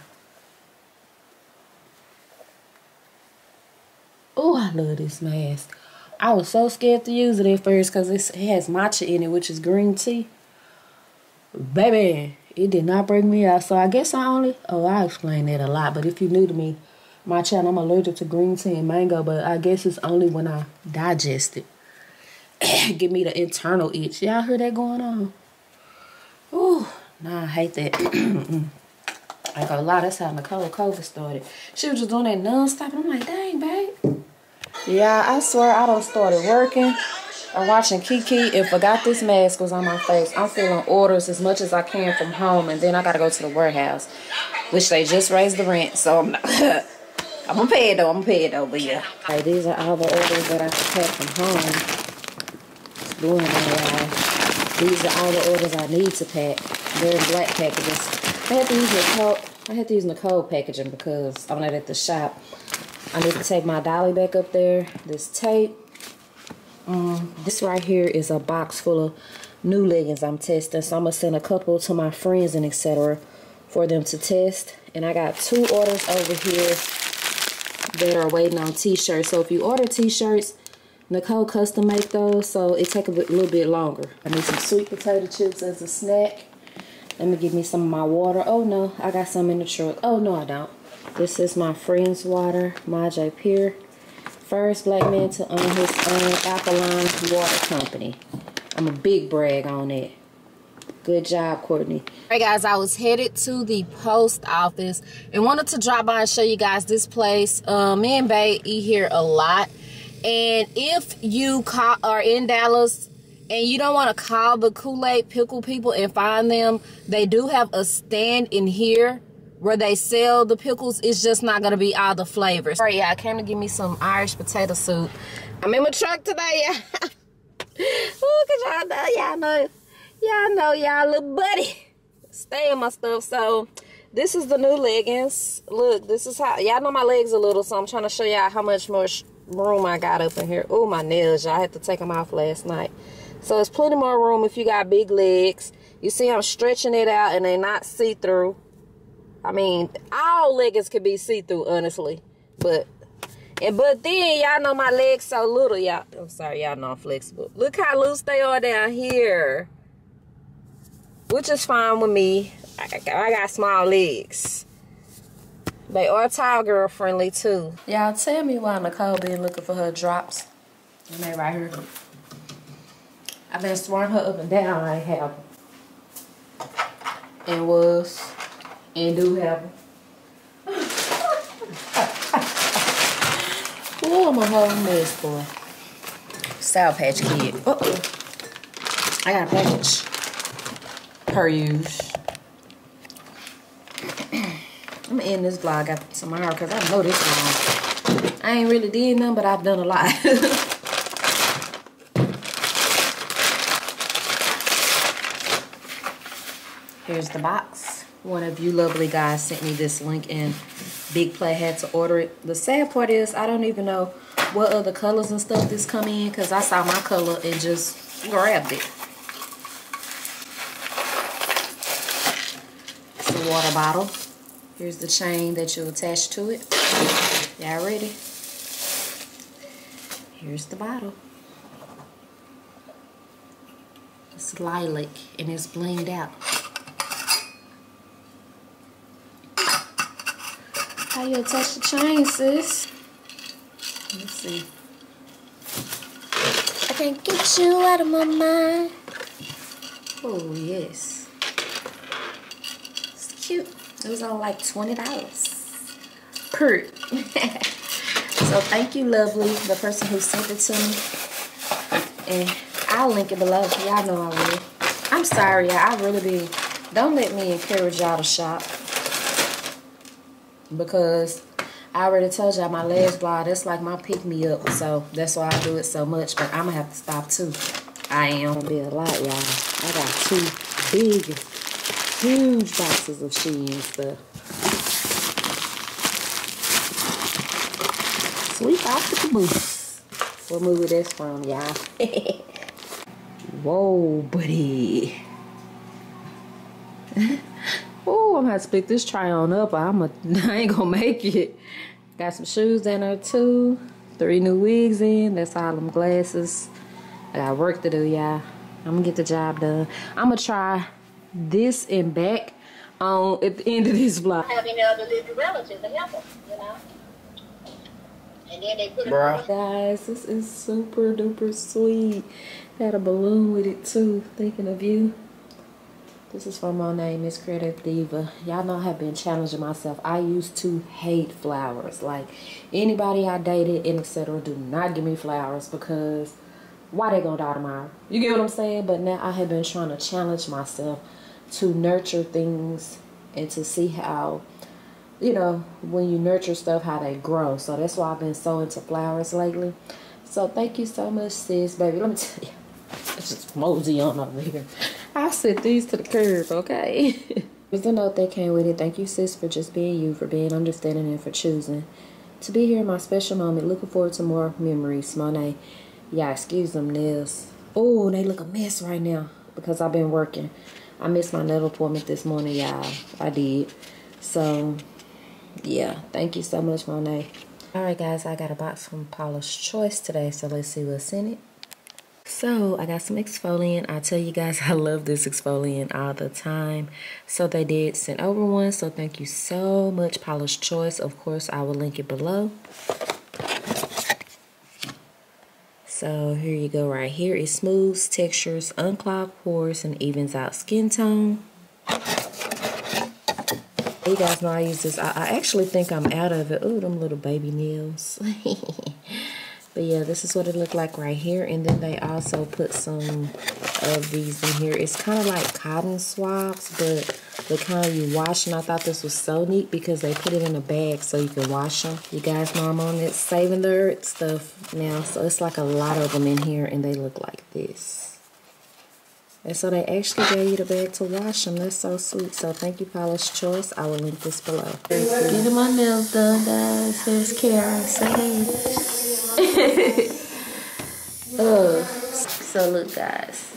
Speaker 1: Oh, I love this mask. I was so scared to use it at first because it has matcha in it, which is green tea. Baby, it did not break me out. So I guess I only, oh, I explain that a lot. But if you're new to me, my channel, I'm allergic to green tea and mango. But I guess it's only when I digest it. [coughs] Give me the internal itch. Y'all hear that going on? Ooh. Nah, I hate that. [coughs] I got a lot. That's how Nicole COVID started. She was just doing that non-stop. I'm like, dang, babe. Yeah, I swear I don't started working. I'm watching Kiki and forgot this mask was on my face. I'm filling orders as much as I can from home, and then I gotta go to the warehouse, which they just raised the rent. So I'm not. [laughs] I'm gonna pay it though. I'm gonna pay it though. But yeah, right, these are all the orders that I pack from home. Doing it, These are all the orders I need to pack. They're in black packages. I had to use Nicole. I had to use Nicole packaging because I'm not at the shop. I need to take my dolly back up there. This tape. Um, this right here is a box full of new leggings I'm testing. So I'm going to send a couple to my friends and etc. for them to test. And I got two orders over here that are waiting on t-shirts. So if you order t-shirts, Nicole custom make those. So it take a little bit longer. I need some sweet potato chips as a snack. Let me give me some of my water. Oh no, I got some in the truck. Oh no, I don't. This is my friend's water, Majay Pier. First black man to own his own alkaline water company. I'm a big brag on it. Good job, Courtney.
Speaker 2: Hey guys, I was headed to the post office and wanted to drop by and show you guys this place. Uh, me and Bay eat here a lot. And if you call, are in Dallas and you don't want to call the Kool-Aid pickle people and find them, they do have a stand in here where they sell the pickles. It's just not to be all the flavors. All right, yeah, I came to give me some Irish potato soup. I'm in my truck today, yeah. [laughs] Ooh, cause y'all know, y'all know, y'all know, y'all little buddy stay in my stuff. So this is the new leggings. Look, this is how, y'all know my legs a little, so I'm trying to show y'all how much more room I got up in here. Oh, my nails, y'all had to take them off last night. So it's plenty more room if you got big legs. You see I'm stretching it out and they're not see-through. I mean, all leggings could be see-through, honestly. But, and but then, y'all know my legs so little, y'all. I'm sorry, y'all know I'm flexible. Look how loose they are down here. Which is fine with me. I, I got small legs. They are tall girl friendly, too.
Speaker 1: Y'all tell me why Nicole been looking for her drops. And they right here. I've been swearing her up and down. I have and was and do have them. oh, I'm a whole mess, boy. Sour Patch Kid. Uh oh. I got a package. Per use. [clears throat] I'm gonna end this vlog after tomorrow because I know this long. I ain't really did nothing, but I've done a lot. [laughs] Here's the box. One of you lovely guys sent me this link and Big Play had to order it. The sad part is I don't even know what other colors and stuff this come in because I saw my color and just grabbed it. It's a water bottle. Here's the chain that you attach to it. Y'all ready? Here's the bottle. It's lilac and it's blinged out. How you attach the chain, sis? Let's see. I can't get you out of my mind. Oh, yes. It's cute. It was on like $20. Per. [laughs] so thank you, lovely, the person who sent it to me. And I'll link it below. Y'all know I will. I'm sorry, I really be. Don't let me encourage y'all to shop because I already told y'all my last vlog, that's like my pick-me-up. So that's why I do it so much. But I'm going to have to stop too. I am. Gonna be a lot, y'all. I got two big, huge boxes of Shein stuff. Sweet octopus. What movie that's from, y'all? [laughs] Whoa, buddy. [laughs] Oh, I'm gonna have split this try on up. I'm a, [laughs] I ain't gonna make it. Got some shoes in there too. Three new wigs in. That's all them glasses. I got work to do, y'all. I'm gonna get the job done. I'm gonna try this and back on at the end of this vlog.
Speaker 7: Have any other living relatives to help them, you know? And then they put it
Speaker 5: Bruh.
Speaker 1: Guys, this is super duper sweet. Got a balloon with it too. Thinking of you. This is from my name, Miss Creative Diva. Y'all know I have been challenging myself. I used to hate flowers. Like anybody I dated and etc. do not give me flowers because why they gonna die tomorrow? You get what I'm saying? But now I have been trying to challenge myself to nurture things and to see how you know, when you nurture stuff, how they grow. So that's why I've been so into flowers lately. So thank you so much, sis, baby. Let me tell you. Just mosey on over here. I set these to the curb, okay? Here's the note that came with it. Thank you, sis, for just being you, for being understanding, and for choosing to be here in my special moment. Looking forward to more memories, Monet. Yeah, excuse them nails. Oh, they look a mess right now because I've been working. I missed my nail appointment this morning, y'all. I did. So, yeah. Thank you so much, Monet. All right, guys. I got a box from Paula's Choice today. So, let's see what's in it. So, I got some exfoliant. I tell you guys, [laughs] I love this exfoliant all the time. So, they did send over one. So, thank you so much, Paula's Choice. Of course, I will link it below. So here you go right here. It smooths textures, unclogs pores, and evens out skin tone. You guys know I use this. I, I actually think I'm out of it. Oh, them little baby nails. [laughs] but yeah, this is what it looked like right here. And then they also put some of these in here. It's kind of like cotton swabs, but the kind you wash. And I thought this was so neat because they put it in a bag so you can wash them. You guys know I'm on it saving the earth stuff now. So it's like a lot of them in here and they look like this. And so they actually gave you the bag to wash them. That's so sweet. So thank you, Paula's Choice. I will link this below.
Speaker 2: Getting my nails done, guys. There's Karen. Say hey. [laughs]
Speaker 1: oh, so look, guys.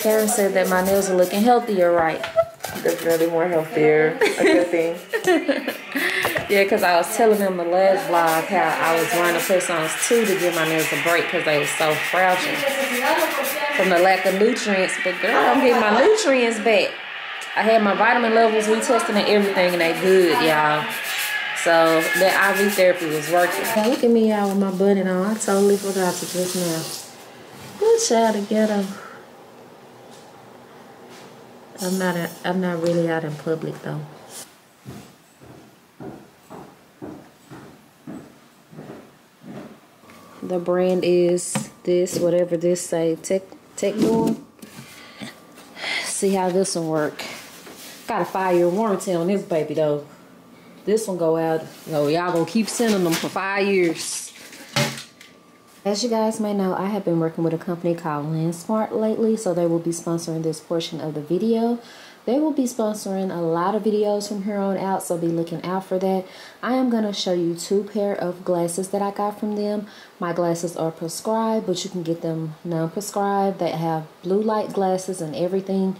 Speaker 1: Karen said that my nails are looking healthier, right?
Speaker 2: Definitely more healthier. A good thing. [laughs]
Speaker 1: yeah, because I was telling them the last vlog how I was running press-ons too to give my nails a break because they were so fragile from the lack of nutrients. But girl, I'm getting my nutrients back. I had my vitamin levels retested and everything, and they good, y'all. So that IV therapy was working. Now look at me y'all, with my bunny on. I totally forgot to just now. Good child together. I'm not a, I'm not really out in public though. The brand is this, whatever this say, Tech Technor. See how this one work. Got a five year warranty on this baby though. This one go out. So y'all gonna keep sending them for five years. As you guys may know, I have been working with a company called LensSmart lately, so they will be sponsoring this portion of the video. They will be sponsoring a lot of videos from here on out, so be looking out for that. I am going to show you two pair of glasses that I got from them. My glasses are prescribed, but you can get them non-prescribed. They have blue light glasses and everything.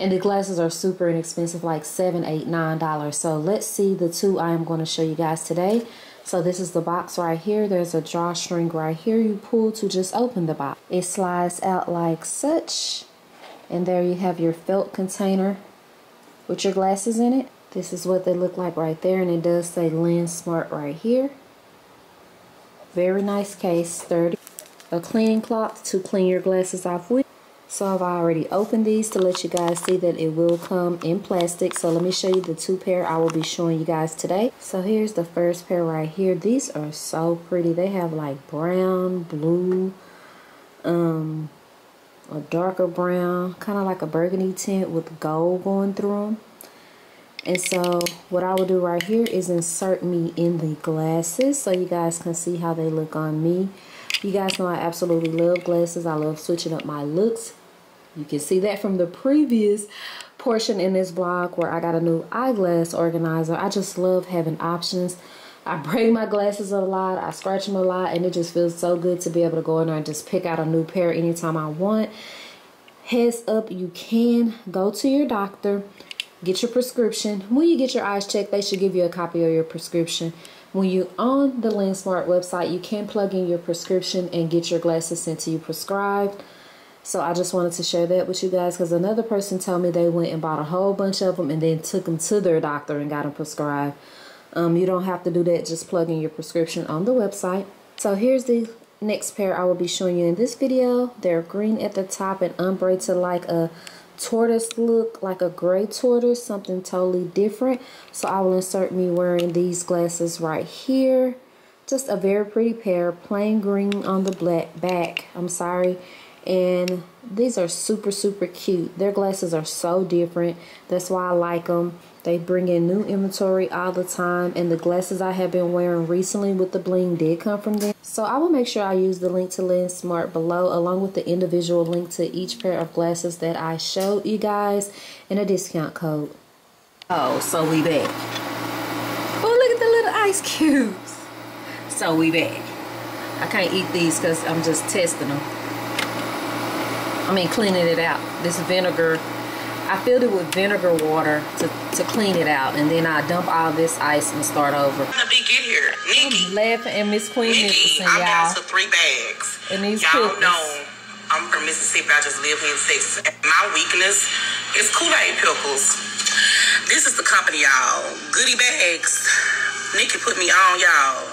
Speaker 1: And the glasses are super inexpensive, like seven, eight, nine dollars. So let's see the two I am going to show you guys today. So this is the box right here. There's a drawstring right here you pull to just open the box. It slides out like such. And there you have your felt container with your glasses in it. This is what they look like right there. And it does say LensSmart right here. Very nice case, sturdy. A cleaning cloth to clean your glasses off with. So I've already opened these to let you guys see that it will come in plastic. So let me show you the two pair I will be showing you guys today. So here's the first pair right here. These are so pretty. They have like brown, blue, um, a darker brown, kind of like a burgundy tint with gold going through them. And so what I will do right here is insert me in the glasses so you guys can see how they look on me. You guys know I absolutely love glasses. I love switching up my looks. You can see that from the previous portion in this vlog where I got a new eyeglass organizer. I just love having options. I break my glasses a lot. I scratch them a lot. And it just feels so good to be able to go in there and just pick out a new pair anytime I want. Heads up, you can go to your doctor. Get your prescription. When you get your eyes checked, they should give you a copy of your prescription. When you on the LensSmart website, you can plug in your prescription and get your glasses sent to you prescribed. So I just wanted to share that with you guys because another person told me they went and bought a whole bunch of them and then took them to their doctor and got them prescribed. Um, you don't have to do that. Just plug in your prescription on the website. So here's the next pair I will be showing you in this video. They're green at the top and ombre to like a tortoise look like a gray tortoise something totally different so I will insert me wearing these glasses right here just a very pretty pair plain green on the black back I'm sorry and these are super super cute their glasses are so different that's why I like them they bring in new inventory all the time and the glasses I have been wearing recently with the bling did come from them. So I will make sure I use the link to LensSmart below along with the individual link to each pair of glasses that I showed you guys and a discount code. Oh, so we back. Oh, look at the little ice cubes. So we back. I can't eat these because I'm just testing them. I mean cleaning it out. This vinegar, I filled it with vinegar water to, to clean it out. And then I dump all this ice and start over.
Speaker 8: How did get here? Nikki.
Speaker 1: Laughing and Miss Queen
Speaker 8: Nikki,
Speaker 1: Nicholson,
Speaker 8: I'm down to three bags.
Speaker 1: And these
Speaker 8: Y'all know I'm from Mississippi. I just live here in Texas. My weakness is Kool-Aid pickles. This is the company, y'all. Goodie bags. Nikki put me on, y'all.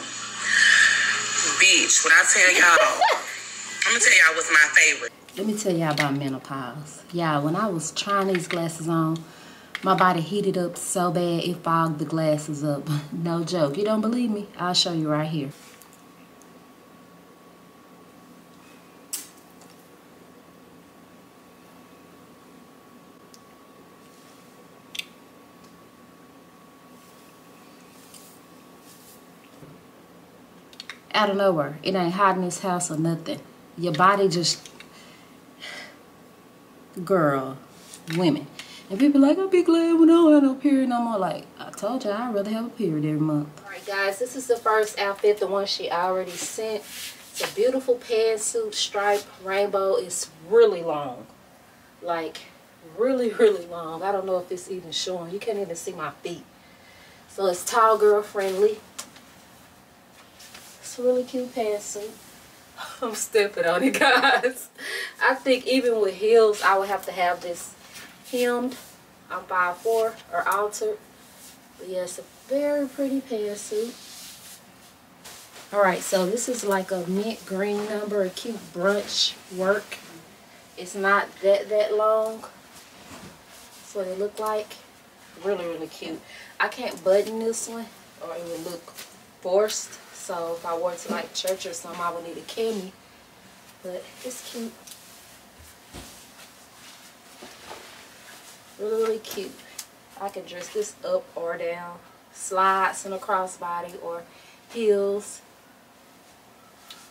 Speaker 8: Bitch, when I tell y'all, [laughs] I'm gonna tell y'all what's my favorite.
Speaker 9: Let me tell y'all about menopause. Yeah, when I was trying these glasses on, my body heated up so bad it fogged the glasses up. [laughs] No joke. You don't believe me? I'll show you right here. Out of nowhere. It ain't hot in this house or nothing. Your body just girl, women. And people like, I'll be glad when I don't have no period no more. Like, I told you, I'd rather have a period every month.
Speaker 1: Alright guys, this is the first outfit, the one she already sent. It's a beautiful pantsuit, stripe, rainbow. It's really long. Like, really, really long. I don't know if it's even showing. You can't even see my feet. So it's tall girl friendly. It's a really cute pantsuit. [laughs] I'm stepping on it, guys. I think even with heels, I would have to have this hemmed. I'm 5'4", or altered. But yeah, it's a very pretty pantsuit. Alright, so this is like a mint green number, a cute brunch work. It's not that, that long. That's what it look like. Really, really cute. I can't button this one or it would look forced. So if I wore it to like church or something, I would need a cami. But it's cute. Really, really cute. I can dress this up or down. Slides and a crossbody or heels.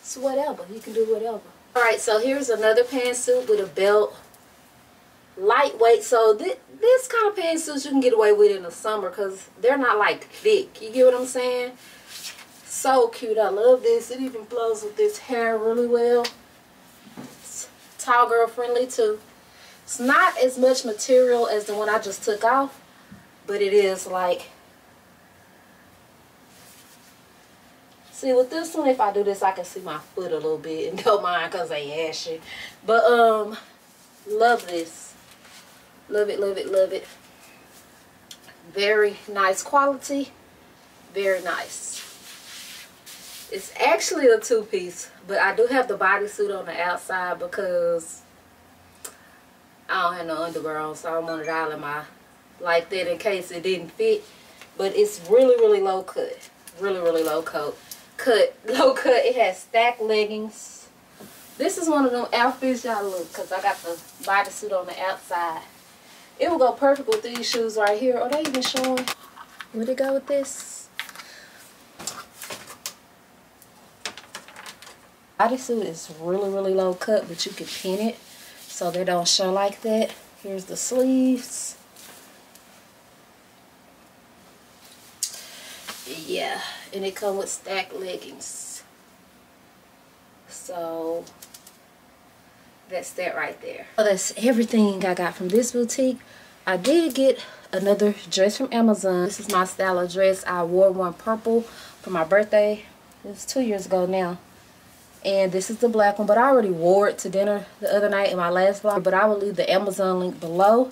Speaker 1: It's whatever. You can do whatever. Alright, so here's another pantsuit with a belt. Lightweight. So this, this kind of pantsuits you can get away with in the summer because they're not like thick. You get what I'm saying? So cute. I love this. It even flows with this hair really well. It's tall girl friendly too. It's not as much material as the one I just took off, but it is like See, with this one, if I do this, I can see my foot a little bit and [laughs] don't mind because they ashy. But, um, love this. Love it, love it, love it. Very nice quality. Very nice. It's actually a two-piece, but I do have the bodysuit on the outside because I don't have no underwear on, so I wanted all of my like that in case it didn't fit. But it's really, really low cut. Really, really low coat. Cut, [laughs] low cut. It has stacked leggings. This is one of them outfits, y'all look, because I got the bodysuit on the outside. It will go perfect with these shoes right here. Are they even showing? Would it go with this? Bodysuit is really, really low cut, but you can pin it so they don't show like that. Here's the sleeves. Yeah, and it come with stacked leggings. So that's that right there. So that's everything I got from this boutique. I did get another dress from Amazon. This is my style of dress. I wore one purple for my birthday. It was two years ago now. And this is the black one, but I already wore it to dinner the other night in my last vlog. But I will leave the Amazon link below.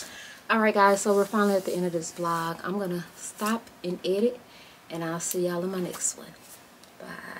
Speaker 1: Alright guys, so we're finally at the end of this vlog. I'm to stop and edit. And I'll see y'all in my next one. Bye.